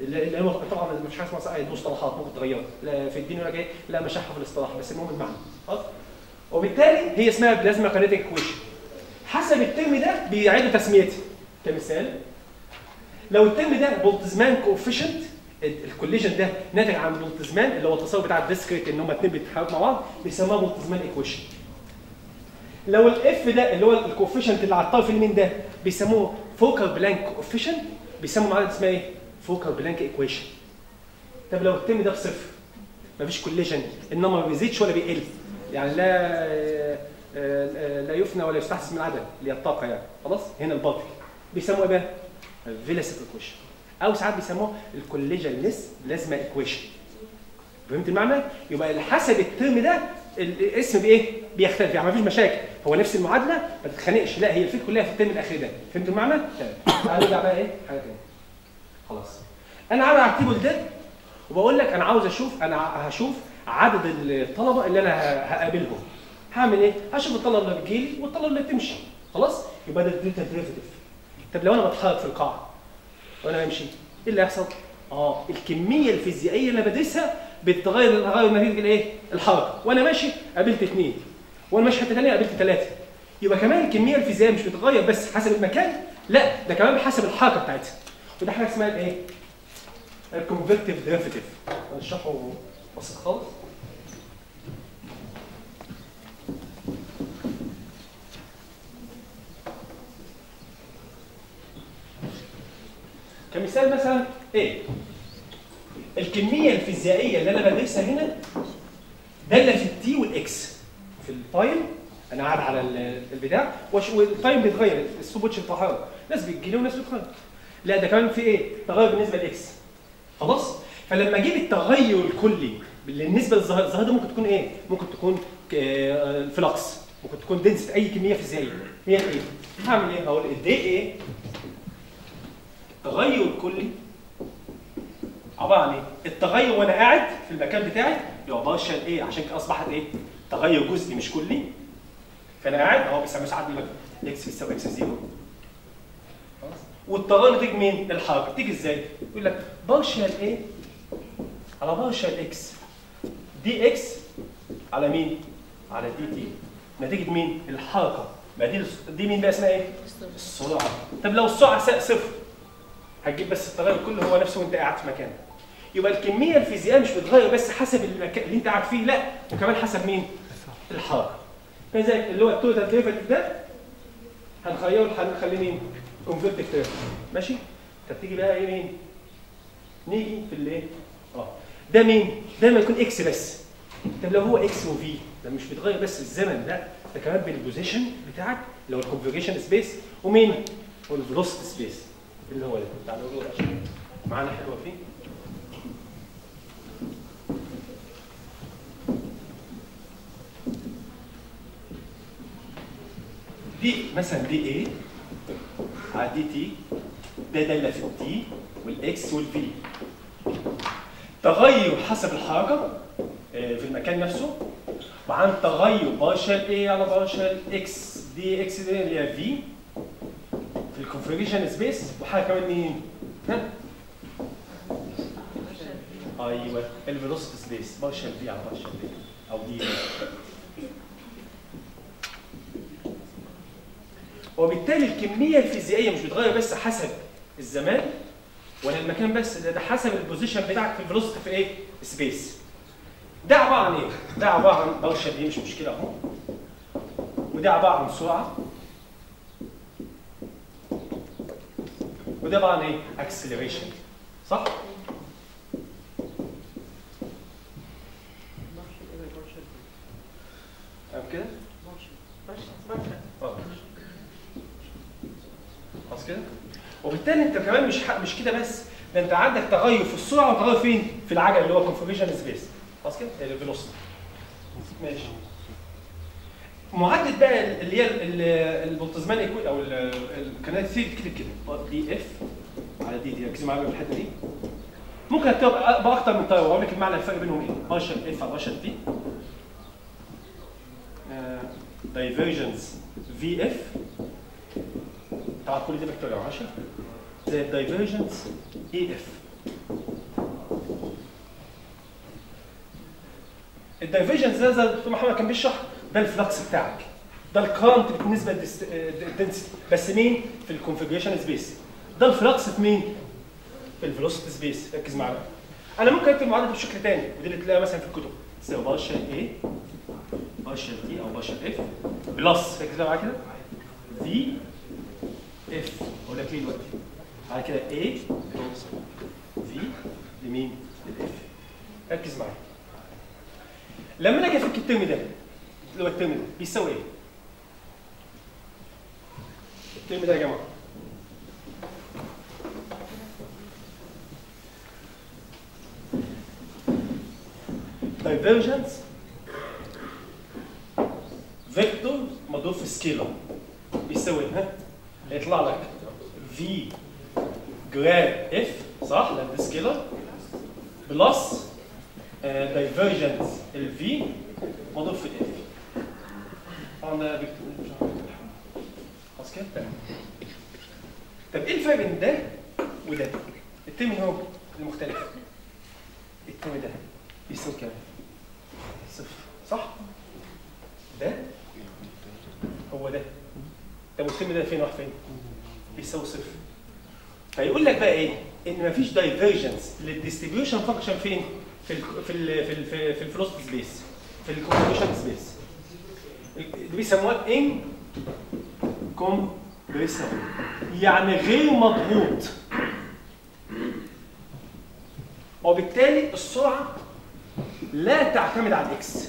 اللي اللي هو طبعا مش حاجة اسمها دي مصطلحات ممكن تغيرها لا في الدين ولا جاي لا مشاحه في الاصطلاح بس المهم المعنى. خلاص؟ وبالتالي هي اسمها plasma kinetic equation حسب ال term ده بيعيدوا تسميتها. كمثال لو ال term ده Boltzmann coefficient ال collision ده ناتج عن Boltzmann اللي هو التصور بتاع ال discrete إن هم الاثنين بيتحركوا مع بعض بيسموها Boltzmann equation لو ال f ده اللي هو ال coefficient اللي على الطرف اليمين ده بيسموه Fokker-Planck coefficient بيسموا معادلة اسمها إيه؟ Fokker-Planck equation طب لو ال term ده بصفر مفيش collision ال number ما بيزيدش ولا بيقل يعني لا آه، آه، لا يفنى ولا يستحدث من العدم اللي هي الطاقه يعني خلاص هنا الباطل بيسموه إيه بقى؟ Vlasov equation أو ساعات بيسموه ال collisionless plasma equation فهمت المعنى؟ يبقى حسب ال term ده الاسم بإيه؟ بيختلف يعني مفيش مشاكل هو نفس المعادلة ما تتخانقش لا هي الفكرة كلها في ال term الأخير ده فهمت المعنى؟ تمام تعالوا نرجع بقى إيه؟ حاجة تانية خلاص أنا عامل على ال table ده وبقول لك أنا عاوز أشوف أنا هشوف عدد الطلبة اللي أنا هقابلهم هعمل إيه؟ هشوف الطلبة اللي بتجيلي والطلبة اللي بتمشي خلاص؟ يبقى ده ال delta derivative طب لو أنا بتحرك في القاعة وأنا بمشي إيه اللي هيحصل؟ آه الكمية الفيزيائية اللي بدرسها بتتغير تغير نتيجة الإيه؟ الحركة وأنا ماشي قابلت اثنين وأنا ماشي قابلت ثلاثة يبقى كمان الكميه الفيزيائيه مش بتتغير بس حسب المكان لا ده كمان بحسب الحركة بتاعتها. وده حاجة اسمها الايه؟ ال convective derivative هنشرحه بسيط خالص. كمثال مثلا إيه؟ الكمية الفيزيائية اللي أنا بدرسها هنا دالة في التي والإكس. في التايم أنا قاعد على ال- البتاع والتايم بيتغير السوبوتش الطهاره ناس بتجيلي وناس بتخرج لا ده كمان في إيه؟ تغير بالنسبة لإكس. خلاص؟ فلما أجيب التغير الكلي بالنسبة للظاهر الظاهر ده ممكن تكون إيه؟ ممكن تكون آه، فلكس ممكن تكون دنسة أي كمية فيزيائيه هي إيه؟ هعمل إيه؟ هقول ال dA؟ التغير الكلي عبارة عن إيه؟ التغير وأنا قاعد في المكان بتاعي يبقى partial إيه؟ عشان كده أصبحت إيه؟ تغير جزئي مش كلي. فأنا قاعد أهو بيسموه ساعات بيقول لك x بيساوي x zero. خلاص تيجي منين؟ الحركة. تيجي إزاي؟ يقول لك partial A على partial x dx على مين؟ على dt نتيجة مين؟ الحركة. ما دي دي مين بقى اسمها إيه؟ السرعة. طب لو السرعة صفر هتجيب بس التغير كله هو نفسه وأنت قاعد في مكانك يبقى الكمية الفيزيائية مش بتتغير بس حسب المكان اللي أنت قاعد فيه لا. وكمان حسب مين؟ الحركة. فزي اللي هو ال total derivative ده هنغيره هنخليه مين convective term ماشي؟ طب تيجي بقى إيه مين؟ نيجي في الايه آه. ده مين؟ ده ما يكون إكس بس. طب لو هو إكس وفي ده مش بيتغير بس الزمن لا ده كمان بالبوزيشن بتاعك اللي هو الكونفيجريشن سبيس ومين؟ والفيلوسيتي سبيس اللي هو ده. عشان معانا حلوة فيه. دي مثلا دي إيه على دي تي ده دالة في الدي والاكس والفي تغير حسب الحركه آه، في المكان نفسه وعن تغير بارشل إيه على بارشل إكس دي إكس دي اللي هي في في الكونفيجريشن سبيس وحاجة كمان مين؟ ها؟ أيوه الفيلوسيتي سبيس بارشل في على بارشل دي أو دي وبالتالي الكمية الفيزيائية مش بتتغير بس حسب الزمان ولا المكان بس ده, ده حسب ال position بتاعك في ال velocity في إيه؟ space ده عبارة عن إيه؟ ده عبارة عن partial t مش مشكلة أهو وده عبارة عن سرعة وده عبارة عن إيه؟ acceleration صح؟ تمام كده؟ آه. كده؟ وبالتالي انت كمان مش مش كده بس ده انت عندك تغير في السرعة وتغير فين؟ في العجل اللي هو كونفورميشن سبيس خلاص كده؟ الفيلوسيتي ماشي. معدل بقى اللي هي ال- ال- البولتزمان أو الكنات ثيري كده كده. دي اف على دي دي ركزوا معايا في الحتة دي. ممكن تبقى بأكتر من طريقه واقول لك المعنى الفرق بينهم إيه؟ بارشل اف على بارشل تي دايفرجنس في اف كل دي فيكتوريا 10 زي الدايفرجنس اي اف الدايفرجنس ده زي ما محمد كان بيشرح ده الفلكس بتاعك ده الكرنت بالنسبة للدنسيتي بس مين في الكونفجريشن سبيس ده الفلكس في مين في الفيلوسيتي سبيس ركز معايا أنا ممكن اكتب المعادله دي بشكل تاني ودي اللي تلاقيها مثلا في الكتب تساوي بارشل اي بارشل تي أو بارشل اف بلس ركز معايا كده في اف أقول لك ليه دلوقتي بعد كده اي في لمين للاف ركز معايا لما أنا أجي افك الترم ده اللي هو الترم ده بيساوي إيه؟ الترم ده يا جماعة. Divergence vector مضروب في scalar بيساوي ها؟ هيطلع لك v grad f صح لأن ده scalar plus divergence ال v مضروب في vector مش عارف. خلاص كده تمام. طب إيه الفرق بين ده وده؟ ال term هو المختلف ال term ده بيساوي كام؟ صفر صح؟ ده هو ده طب وال term ده فين؟ راح فين؟ بيساوي صفر فيقول لك بقى إيه؟ إن مفيش divergence لل distribution function فين؟ في ال في ال في ال في, في ال velocity space في ال configuration space دي بيسموها in compressible يعني غير مضغوط وبالتالي السرعة لا تعتمد على ال x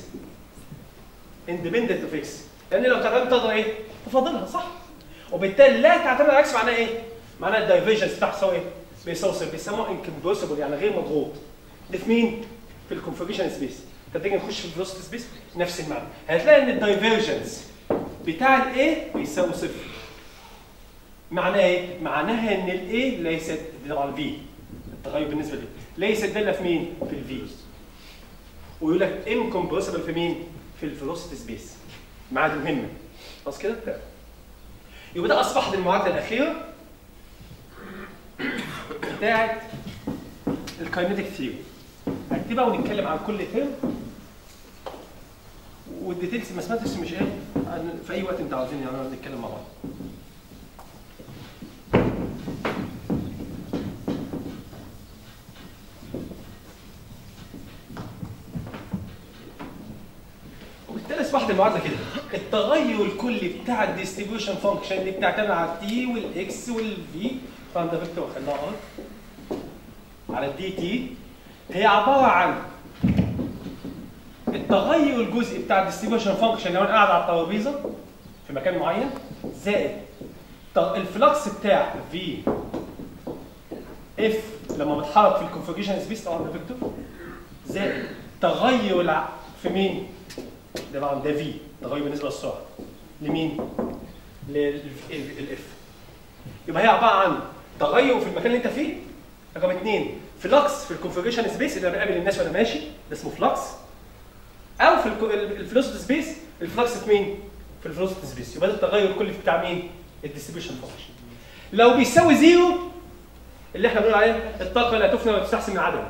independent of x لأن لو تعتمد تقدر إيه؟ تفاضلها صح؟ وبالتالي لا تعتمد على ال x معناها إيه؟ معناها ال divergence بتاعها يساوي إيه؟ بيساوي صفر بيسموه incompressible يعني غير مضغوط ده في مين؟ في ال configuration space فتيجي نخش في ال velocity space نفس المعنى هتلاقي إن ال divergence بتاع ال a بيساوي صفر معناها إيه؟ معناها إن ال a ليست على ال v التغير بالنسبة لي ليست داله في مين؟ في ال v ويقول لك incompressible في مين؟ في ال velocity space معادله مهمه خلاص كده؟ يبقى ده اصبحت المعادله الأخيرة بتاعت ال kinetic theory. هكتبها ونتكلم عن كل term وال details mathematics مش إيه في أي وقت انت عاوزين يعني نتكلم مع بعض. وبالتالي أصبحت المعادلة كده. التغير الكلي بتاع ال distribution function اللي بتعتمد على ال t وال x وال v ده vector خليناه r على ال dt هي عبارة عن التغير الجزئي بتاع ال distribution function لو أنا قاعد على الترابيزة في مكان معين زائد ال flux بتاع v f لما بتحرك في ال configuration space. طبعا ده vector زائد تغير في مين؟ ده طبعا ده في تغير بالنسبة للسرعة. لمين؟ لل f يبقى هي عبارة عن تغير في المكان اللي انت فيه رقم اثنين flux في ال configuration space اللي أنا بقابل الناس وأنا ماشي ده اسمه flux أو في ال velocity space ال flux في مين؟ في ال velocity space يبقى ده التغير الكلي بتاع مين؟ ال distribution function لو بيساوي zero اللي إحنا بنقول عليه الطاقة لا تفنى ولا تستحدث من عدم.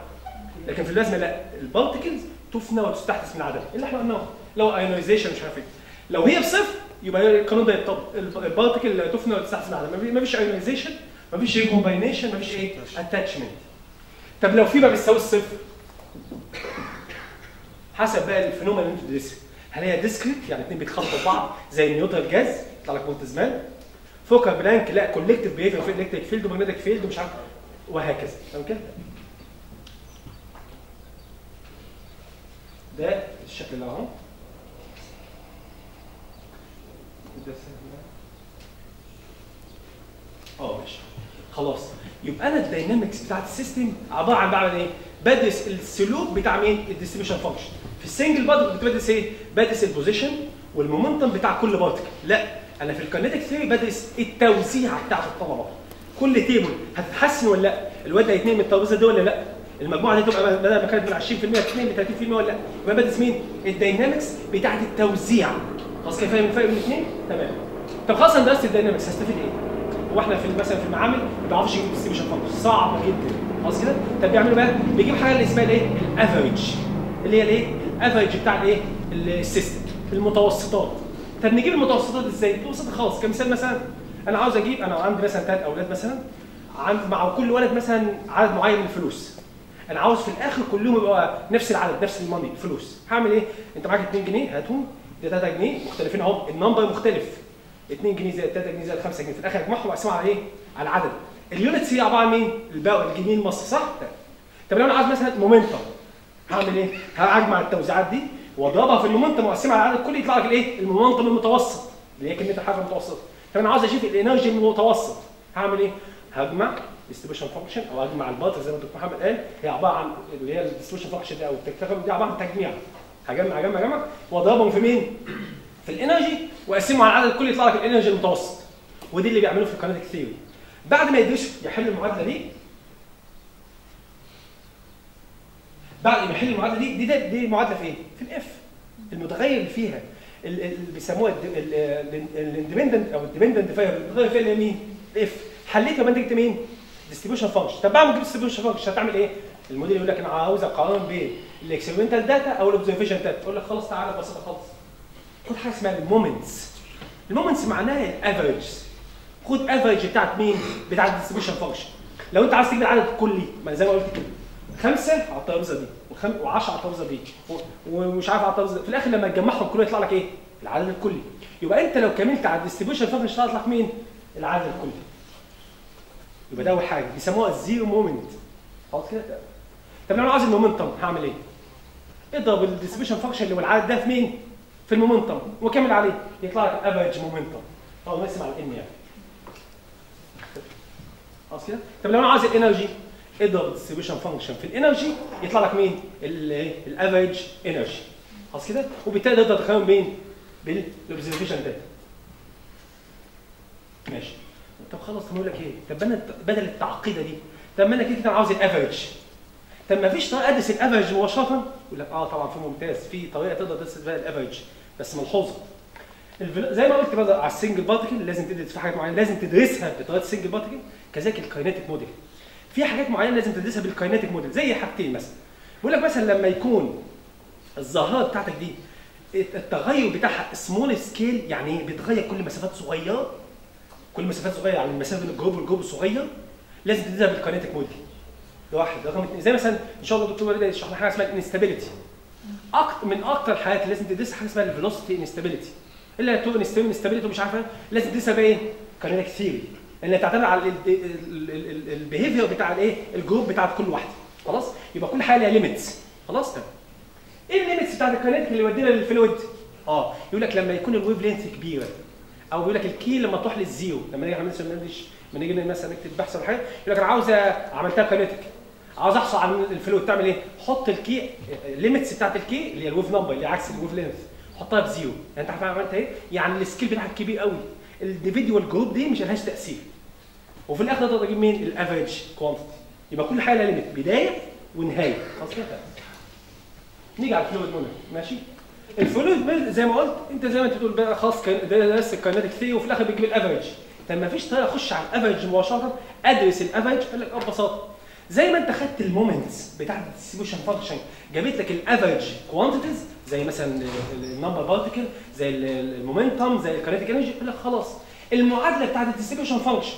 لكن في البلازما لا ال particles تفنى وتستحدث من عدم. اللي إحنا قلناه. لو ionization مش عارف إيه. لو هي بصفر يبقى القانون ده يطبق ال particle لا تفنى ولا تستحدث من عدم ما فيش ionization ما فيش إيه combination ما فيش إيه attachment طب لو في ما بيساوي الصفر حسب بقى ال phenomena اللي انت بتدرسها. هل هي discrete يعني اثنين بيتخبطوا بعض زي ال neutral gas يطلع لك Boltzmann Fokker Planck لا collective behavior في electric field و magnetic field ومش عارف وهكذا. تمام كده؟ ده الشكل اللي أهو ده سهل ده. آه ماشي خلاص يبقى أنا ال dynamics بتاعت ال system عبارة عن بعمل إيه؟ بدرس السلوك بتاع مين؟ ال distribution function في ال single particle كنت بدرس إيه؟ بدرس ال position وال momentum بتاع كل particle لا أنا في ال kinetic theory بدرس التوزيع بتاعت الطلبه كل table هتتحسن ولا لا؟ الواد هيتنقل من الترابيزه دي ولا لا؟ المجموعة دي تبقى بدل ما كانت من 20% تتنقل من 30% ولا لا؟ يبقى بدرس مين؟ ال dynamics بتاعت التوزيع خلاص كده فاهم الفرق بين الاثنين؟ تمام. طب خلاص أنا درست ال dynamics هستفيد إيه؟ هو إحنا في مثلا في المعامل ما بيعرفش يجيب distribution function صعبه جدا. خلاص كده؟ طب بيعملوا بقى؟ بيجيب حاجة اللي اسمها الايه؟ ال average. اللي هي الايه؟ ال average بتاع الايه؟ ال system. المتوسطات. طب نجيب المتوسطات إزاي؟ المتوسطات خلاص كمثال مثلا أنا عاوز أجيب أنا عندي مثلا ثلاث أولاد مثلا عند مع كل ولد مثلا عدد معين من الفلوس أنا عاوز في الآخر كلهم يبقى نفس العدد نفس ال money فلوس. هعمل إيه؟ انت معاك 2 جنيه هاتهم. ده 3 جنيه مختلفين اهو ال number مختلف 2 جنيه زائد 3 جنيه زائد 5 جنيه في الآخر اجمعهم واقسمهم على إيه؟ على العدد. ال units هي عبارة عن مين؟ الباقي الجنيه المصري صح؟ طب لو أنا عايز مثلا momentum هعمل إيه؟ هجمع التوزيعات دي وأضربها في ال momentum وأقسمها على العدد كله يطلع لك الإيه؟ ال momentum المتوسط اللي هي كميه الحركه المتوسطة. طب أنا عاوز أشوف ال energy المتوسط هعمل إيه؟ هجمع distribution function أو هجمع الباتر زي ما الدكتور محمد قال هي عبارة عن اللي هي ال distribution function أو التكتفل دي عبارة عن تجميع هجمع هجمع هجمع واضربهم في مين؟ في ال energy واقسمه على العدد الكلي يطلع لك ال energy المتوسط ودي اللي بيعملوه في ال kinetic theory بعد ما يدرسوا يحل المعادلة دي بعد ما يحل المعادلة دي دي دي, دي معادلة في إيه؟ في ال F المتغير اللي فيها ال- ال- اللي بيسموها ال independent أو ال dependent variable المتغير فيها اللي هي مين؟ ال F حليتها يبقى أنت جبت مين؟ distribution function طب بعد ما جبت distribution function هتعمل إيه؟ الموديل يقول لك أنا عاوز أقارن بين ال experimental data أو ال observation data. تقول لك خلاص تعالى بسيطة خالص. خد حاجة اسمها ال moments. ال moments معناها ال average. خد average بتاعت مين؟ بتاعت ال distribution function لو انت عايز تجيب العدد الكلي ما زي ما قلت كده. خمسة على الترابيزه دي وخم... و10 على الترابيزه دي. ومش عارف على الترابيزه في الآخر لما تجمعهم كلهم يطلع لك إيه؟ العدد الكلي. يبقى أنت لو كملت على ال distribution function يطلع لك مين؟ العدد الكلي. يبقى ده أول حاجة. بيسموها ال zero moment خلاص كده؟ طب لو أنا عايز ال momentum هعمل إيه؟ اضرب ال distribution function اللي هو العدد ده في مين؟ في ال momentum وكمل عليه. يطلع لك average momentum أو نقسم على ال N يعني. كده؟ طب لو أنا عايز ال energy اضرب ال distribution function في ال energy يطلع لك مين؟ ال average energy خلاص كده؟ وبالتالي تقدر تقارن بين بال observation data ماشي. طب خلاص طب أقول لك إيه؟ طب بدل التعقيدة دي طب ما أنا كده كده عاوز ال average طب ما فيش طريقة أدرس ال average مباشره يقول لك آه طبعا في ممتاز في طريقة تقدر تدرس بيها ال average بس ملحوظه زي ما قلت بقى على ال single particle لازم تدرس في حاجات معينة لازم تدرسها بطريقة ال single particle كذلك ال kinetic model في حاجات معينة لازم تدرسها بال kinetic model زي حاجتين مثلا. بيقول لك مثلا لما يكون الظاهرة بتاعتك دي التغير بتاعها small scale يعني إيه؟ بيتغير كل مسافات صغيرة كل مسافات صغيرة يعني المسافة بين ال group وال group صغير لازم تدرسها بال kinetic model ده واحد. رقم اثنين. زي مثلا إن شاء الله الدكتور وليد يشرح لنا حاجة اسمها ال instability أكتر من أكتر الحاجات اللي لازم تدرسها حاجة اسمها ال velocity instability ال two instability ومش عارفة لازم تدرسها بايه؟ kinetic theory. اللي تعتمد على ال behavior بتاع الايه؟ ال group بتاعت كل واحدة خلاص؟ يبقى كل حاجة ليها limits خلاص؟ إيه ال limits بتاعت ال kinetic اللي يودينا لل fluid؟ آه. يقول لك لما يكون ال wavelength كبيرة. أو يقول لك ال K لما تروح لل zero. لما نيجي نعمل لما نيجي مثلا نكتب بحث ولا حاجة يقول لك أنا عاوز عملتها kinetic عاوز احصل على ال fluid تعمل إيه؟ حط ال K ال limits بتاعت ال K اللي هي ال wave number اللي عكس ال wavelength حطها ب zero يعني انت عملت إيه؟ يعني ال scale بتاعك كبير قوي. ال individual group دي مش لهاش تأثير. وفي الآخر تقدر تجيب مين؟ ال average quantity يبقى كل حاجة لها limit بداية ونهاية. خلاص كده. نيجي على ال fluid مونر ماشي؟ ال fluid زي ما قلت انت زي ما انت بتقول بقى خلاص ده درست ال kinetic theory وفي الآخر بتجيب ال average طب ما فيش طريقة أخش على ال average مباشرة أدرس ال average قال لك آه ببساطة. زي ما انت خدت ال moments بتاعت ال distribution function جابت لك ال average quantities زي مثلا ال number particle زي ال momentum زي ال kinetic energy يقول لك خلاص. المعادلة بتاعت ال distribution function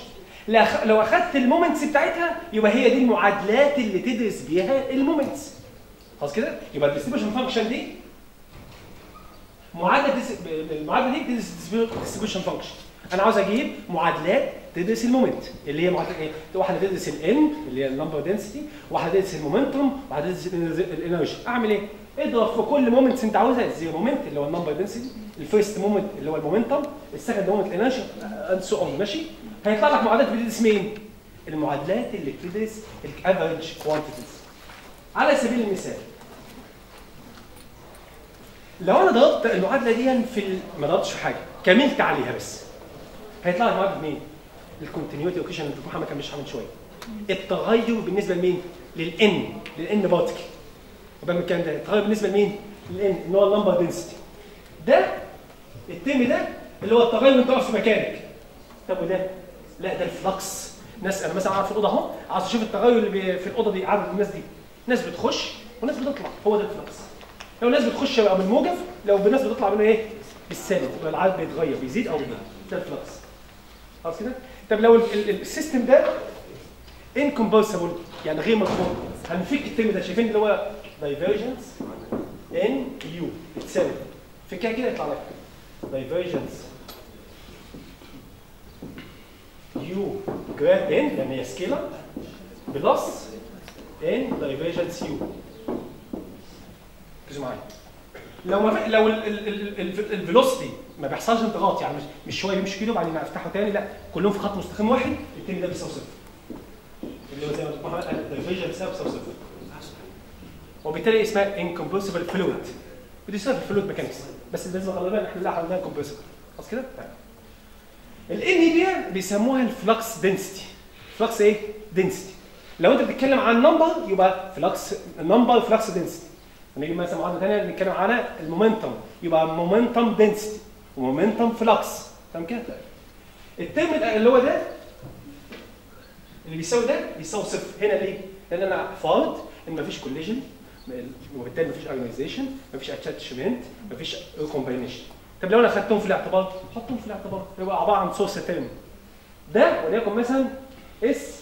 لو أخدت ال moments بتاعتها يبقى هي دي المعادلات اللي تدرس بيها ال moments. خلاص كده؟ يبقى ال distribution function دي معادلة المعادلة دي distribution function أنا عاوز أجيب معادلات تدرس ال moment اللي هي معادلة إيه؟ واحدة تدرس ال n اللي هي ال number density واحدة تدرس ال momentum واحدة تدرس ال energy أعمل إيه؟ اضرب في كل moments أنت عاوزها زي moment اللي هو ال number density ال first moment اللي هو ال momentum ال second moment ال energy and so on ماشي؟ هيطلع لك معادلات بتدرس مين؟ المعادلات اللي بتدرس ال average quantities على سبيل المثال لو أنا ضربت المعادلة دي في. ما ضربتش حاجة كملت عليها بس هيطلع لك معادله مين؟ ال continuity equation اللي محمد كان بيشرحها من شوية. التغير بالنسبة لمين؟ لل n لل n particle يبقى الكلام ده التغير بالنسبة لمين؟ لل n اللي هو ال number density ده ال term ده اللي هو التغير وانت واقف في مكانك. طب وده؟ لا ده ال flux. ناس أنا مثلا قاعد في الأوضة أهو عاوز أشوف التغير اللي في الأوضة دي عدد الناس دي. ناس بتخش وناس بتطلع. هو ده ال flux. لو ناس بتخش يبقى بالموجب لو الناس بتطلع منه إيه؟ بالسالب. يبقى العدد بيتغير بيزيد أو بيقل ده ال flux. خلاص كده؟ طب لو ال- ال- ال system ده incompressible يعني غير مفهوم هنفك ال term ده شايفين اللي هو divergence n u بتساوي فكها كده يطلع لك. divergence u grad n يعني هي scalar plus n divergence u ركزوا معايا لو ما لو ال velocity ما بيحصلش انضغاط يعني مش, مش شوية يمشي كده وبعدين افتحه تاني لا كلهم في خط مستقيم واحد التاني ده بيساوي صفر. اللي هو زي ما محمد قال ال divergence بيساوي صفر. وبالتالي اسمها incompressible fluid ودي اسمها fluid mechanics بس لازم غالبا إحنا لا عندنا incompressible خلاص كده؟ طيب. ال n دي بيسموها ال flux density flux إيه؟ density لو أنت بتتكلم عن number يبقى flux number flux density هنيجي مثلا معادله ثانية نتكلم على ال momentum يبقى momentum density و momentum flux تمام كده؟ ال term اللي هو ده اللي بيساوي ده بيساوي صفر. هنا ليه؟ لأن أنا فارض إن مفيش collision وبالتالي مفيش ionization مفيش attachment مفيش combination طب لو أنا خدتهم في الاعتبار؟ حطهم في الاعتبار. يبقى عبارة عن source term ده وليكن مثلا S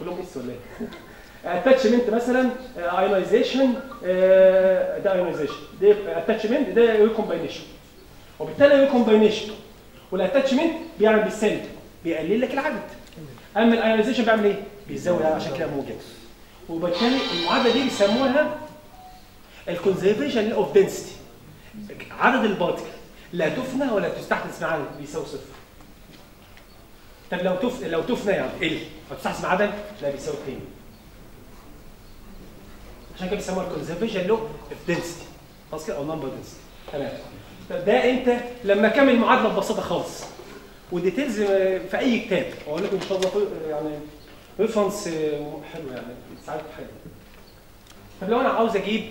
كلهم S ولا إيه؟ attachment مثلا ionization ده ionization ده attachment ده recombination وبالتالي recombination وال attachment بيعمل بالسالب بيقلل لك العدد. أما ال ionization بيعمل إيه؟ بيزود عشان كده موجب. وبالتالي المعادلة دي بيسموها ال conservation of density عدد ال particle لا تفنى ولا تستحدث معاه بيساوي صفر. طب لو تف... لو تفنى يعني ال فتستحدث معاه لا بيساوي قيمه عشان كده بيسموها ال conservation law of density خلاص كده؟ أو number density تمام. ده أنت لما كمل معادله ببساطة خالص. وال details في أي كتاب. أقول لكم إن شاء الله في- يعني reference حلو يعني. ساعات حلو. طب لو أنا عاوز أجيب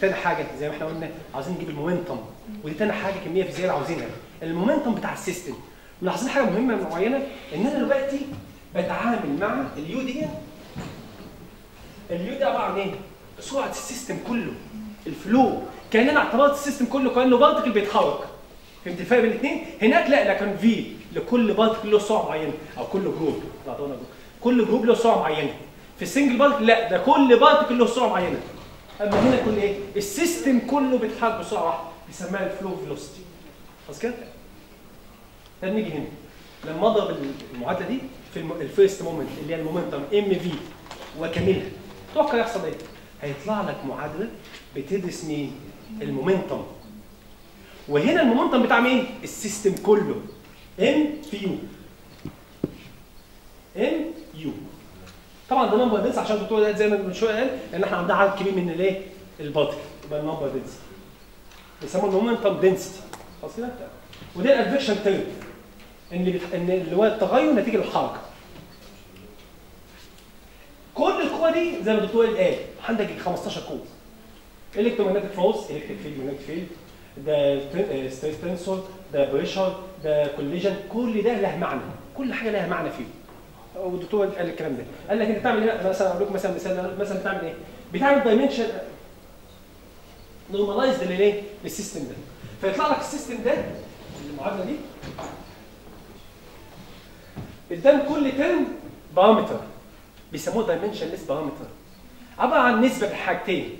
تاني حاجة زي ما إحنا قلنا عاوزين نجيب ال momentum ودي تاني حاجة كمية فيزيائيه عاوزينها. ال momentum بتاع ال system. ملاحظين حاجة مهمة معينة؟ إن أنا دلوقتي بتعامل مع ال u دي ال u دي عبارة عن إيه؟ سرعه ال system كله ال flow كان أنا اعتبرت ال system كله كأنه particle بيتحرك فهمت الفرق بين الاثنين؟ هناك لا لكن في لكل particle له سرعه معينه أو كل group. كل group له سرعه معينه في ال single particle لا ده كل particle له سرعه معينه أما هنا كل إيه؟ ال system كله بيتحرك بسرعة واحدة بيسموها ال flow velocity خلاص كده؟ طب نيجي هنا لما أضرب المعادلة دي في ال first moment اللي هي ال momentum m v واكملها توقع يحصل إيه؟ هيطلع لك معادلة بتدرس مين؟ ال momentum وهنا ال momentum بتاع مين؟ ال system كله m v u m u طبعا ده number dens عشان الدكتور زي ما من شوية قال إن إحنا عندنا عدد كبير من الإيه؟ ال particle يبقى ال number dens بيسموه ال momentum density خلاص كده؟ وده ال advection term إن اللي. إن اللي هو التغير نتيجة للحركة كل القوى دي زي ما الدكتور قال. عندك 15 قوة. electromagnetic force electric field magnetic field ده stress tensor ده pressure ده collision كل ده له معنى. كل حاجة لها معنى فيه. والدكتور قال الكلام ده. قال لك أنت بتعمل إيه؟ مثلا أقول لكم مثلا مثال مثلا بتعمل إيه؟ بتعمل dimension normalized للإيه؟ لل system ده. فيطلع لك ال system ده المعادلة دي قدام كل term parameter بيسموه dimensionless parameter عبارة عن نسبة لحاجتين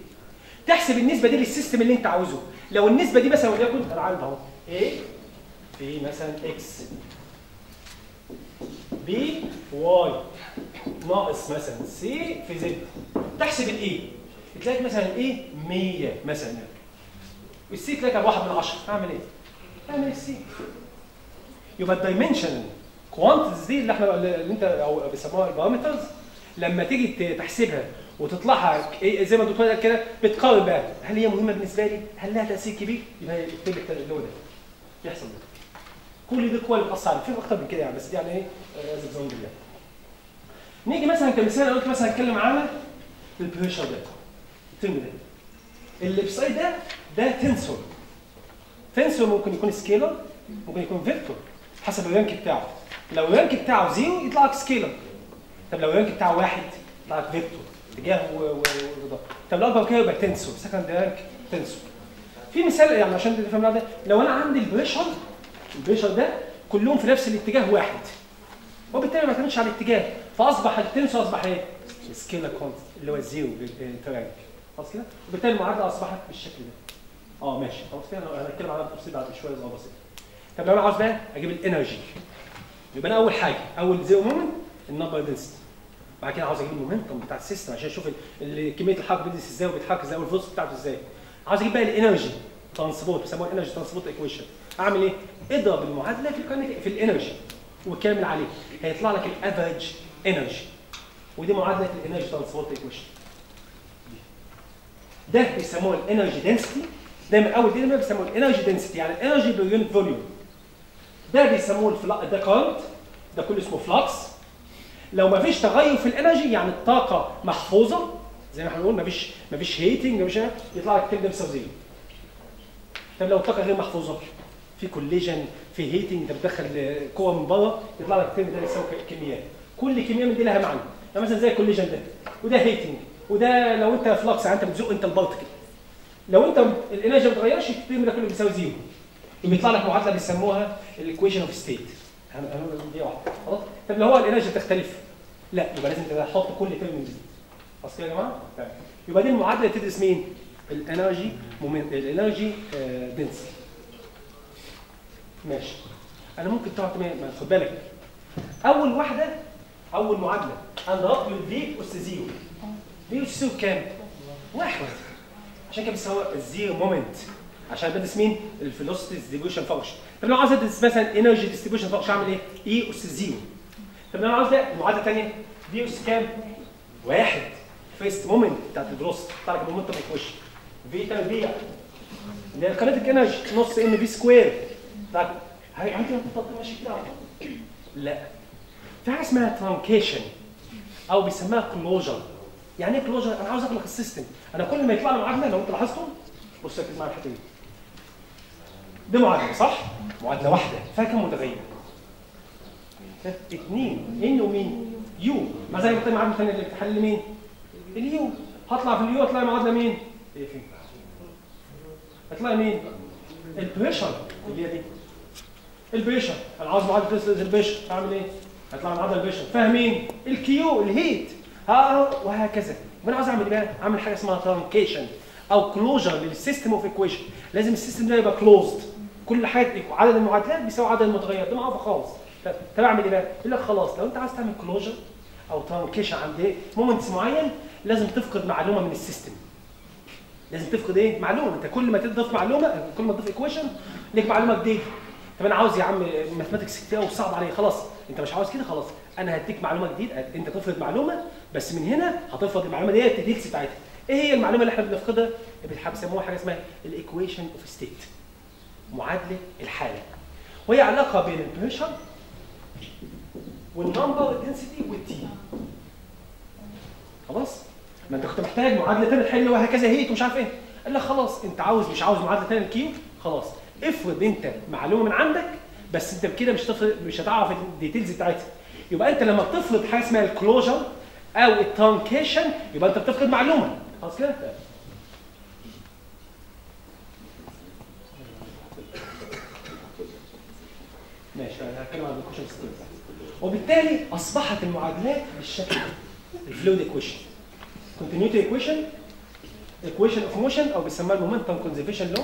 تحسب النسبة دي لل system اللي انت عاوزه. لو النسبة دي مثلا وليكن أنا عندي أهو. A في مثلا x B في y ناقص مثلا سي في زد تحسب الاي تلاقي مثلا ال A 100 مثلا. وال C تلاقيها بواحد من 10 أعمل إيه؟ أعمل السي يبقى ال dimension quantities دي اللي إحنا اللي انت أو بيسموها ال parameters لما تيجي تحسبها وتطلعها إيه زي ما الدكتور قال كده بتقارن بقى. هل هي مهمة بالنسبة لي؟ هل لها تأثير كبير؟ يبقى يكتب اللي هو ده يحصل ده. كل قوى اللي بتاثر في أكتر من كده يعني بس دي يعني إيه؟ as example يعني نيجي مثلا كمثال قلت مثلا اتكلم على ال pressure ده. ال term ده. الابسايد ده ده tensor tensor ممكن يكون scalar ممكن يكون vector حسب ال rank بتاعه. لو ال rank بتاعه zero يطلع لك scalar طب لو ال rank بتاعه واحد لك vector اتجاه وده طب لو أكبر كده يبقى tensor second rank tensor في مثال يعني عشان تفهم ده لو أنا عندي ال pressure ال pressure ده كلهم في نفس الاتجاه واحد وبالتالي ما يعتمدش على الاتجاه فأصبح ال tensor أصبح إيه؟ scalar quantity اللي هو ال zero rank خلاص كده وبالتالي المعادله أصبحت بالشكل ده. آه ماشي. خلاص كده أنا هتكلم على التفصيل بعد شوية صغيره بسيطه طب لو أنا عاوز بقى أجيب ال energy يبقى أنا أول حاجة أول zero moment ال number density بعد كده عاوز أجيب ال momentum بتاع ال system عشان أشوف كمية الحركة بيدرس إزاي وبيتحرك إزاي وال flux بتاعته إزاي. عاوز أجيب بقى ال energy transport بيسموها ال energy transport equation أعمل إيه؟ اضرب المعادلة في في ال energy وكامل عليه. هيطلع لك ال average energy ودي معادلة ال energy transport equation ده بيسموه ال energy density دايما أول دي بيسموه ال energy density يعني ال energy بال unit volume ده بيسموه ال flux ده current ده كله اسمه flux لو ما فيش تغير في ال energy يعني الطاقة محفوظة زي ما إحنا بنقول ما فيش ما فيش heating مفيش يطلع لك بيساوي zero طب لو الطاقة غير محفوظة؟ في collision في heating انت بتدخل قوة من بره يطلع لك الكلام ده بيساوي كميات كل كميه من دي لها معنى. يعني مثلا زي ال collision ده وده heating وده لو انت flux يعني انت بتزق انت ال particle لو انت ال energy ما بتتغيرش الكلام ده كله بيساوي zero وبيطلع لك معادلة بيسموها ال equation of state دي واحدة. خلاص؟ طب لو هو ال energy تختلف. لا يبقى لازم تحط كل term من دي خلاص كده يا جماعة؟ تمام يبقى دي المعادلة تدرس مين؟ ال energy moment ال energy density ماشي. أنا ممكن تقعد ما خد بالك. أول واحدة أول معادلة. أنا ضربت من V أس zero. V أس zero كام؟ واحد. عشان كده بيساوي ال zero moment عشان بدرس مين؟ ال velocity distribution function. طب لو عاوز أدرس مثلا energy distribution function أعمل إيه؟ E أس zero. طب أنا عاوز ده المعادله الثانية V أس كام؟ واحد. first moment بتاعت ال velocity بتاع ال momentum equation في تاني في اللي هي ال kinetic energy نص m V square بتاعت عندي ماشي كده لا. في حاجة اسمها truncation أو بيسموها closure يعني إيه closure؟ أنا عاوز أغلق ال system. أنا كل ما يطلع لي معادلة لو أنت لاحظتم بص ركز معايا الحتة دي. دي معادلة صح؟ معادلة واحدة. فيها كم متغير؟ اثنين n ومين؟ u ما زي ما معادله ثانية اللي بتحل مين؟ ال u هطلع في ال u هطلع معادله مين؟ هتلاقي مين؟ ال pressure اللي هي دي ال pressure أنا عاوز معادله تسلز ال pressure اعمل إيه؟ هيطلع معادله ال pressure فاهمين؟ ال Q ال heat ها وهكذا وأنا عاوز أعمل إيه بقى؟ أعمل حاجة اسمها truncation أو closure لل system of equation لازم ال system ده يبقى closed كل حاجة عدد المعادلات بيساوي عدد المتغيرات ده معروفه خالص طب اعمل إيه بقى؟ يقول لك خلاص لو أنت عايز تعمل closure أو truncation عند moments معين لازم تفقد معلومة من ال system. لازم تفقد إيه؟ معلومة. أنت كل ما تضيف معلومة كل ما تضيف equation ليك معلومة جديدة. طب أنا عاوز يا عم mathematics كتير قوي صعب عليا خلاص. أنت مش عاوز كده خلاص. أنا هديك معلومة جديدة. أنت تفرض معلومة بس من هنا هتفرض المعلومة دي ال details بتاعتها. إيه هي المعلومة اللي إحنا بنفقدها؟ بيسموها حاجة اسمها ال equation of state معادلة الحالة. وهي علاقة بين ال pressure وال number density وال T خلاص؟ ما انت كنت محتاج معادلة ثانية تحل وهكذا heat ومش عارف إيه قال لك خلاص انت عاوز مش عاوز معادلة ثانية ال Q خلاص. افرض انت معلومة من عندك بس انت كده مش هتفرض مش هتعرف ال details بتاعتها. يبقى انت لما بتفرض حاجة اسمها ال closure أو ال truncation يبقى انت بتفرض معلومة. خلاص كده؟ ماشي أنا هتكلم عن ال equation state وبالتالي أصبحت المعادلات بالشكل ده ال fluid equation continuity equation equation of motion أو بيسموها ال momentum conservation لو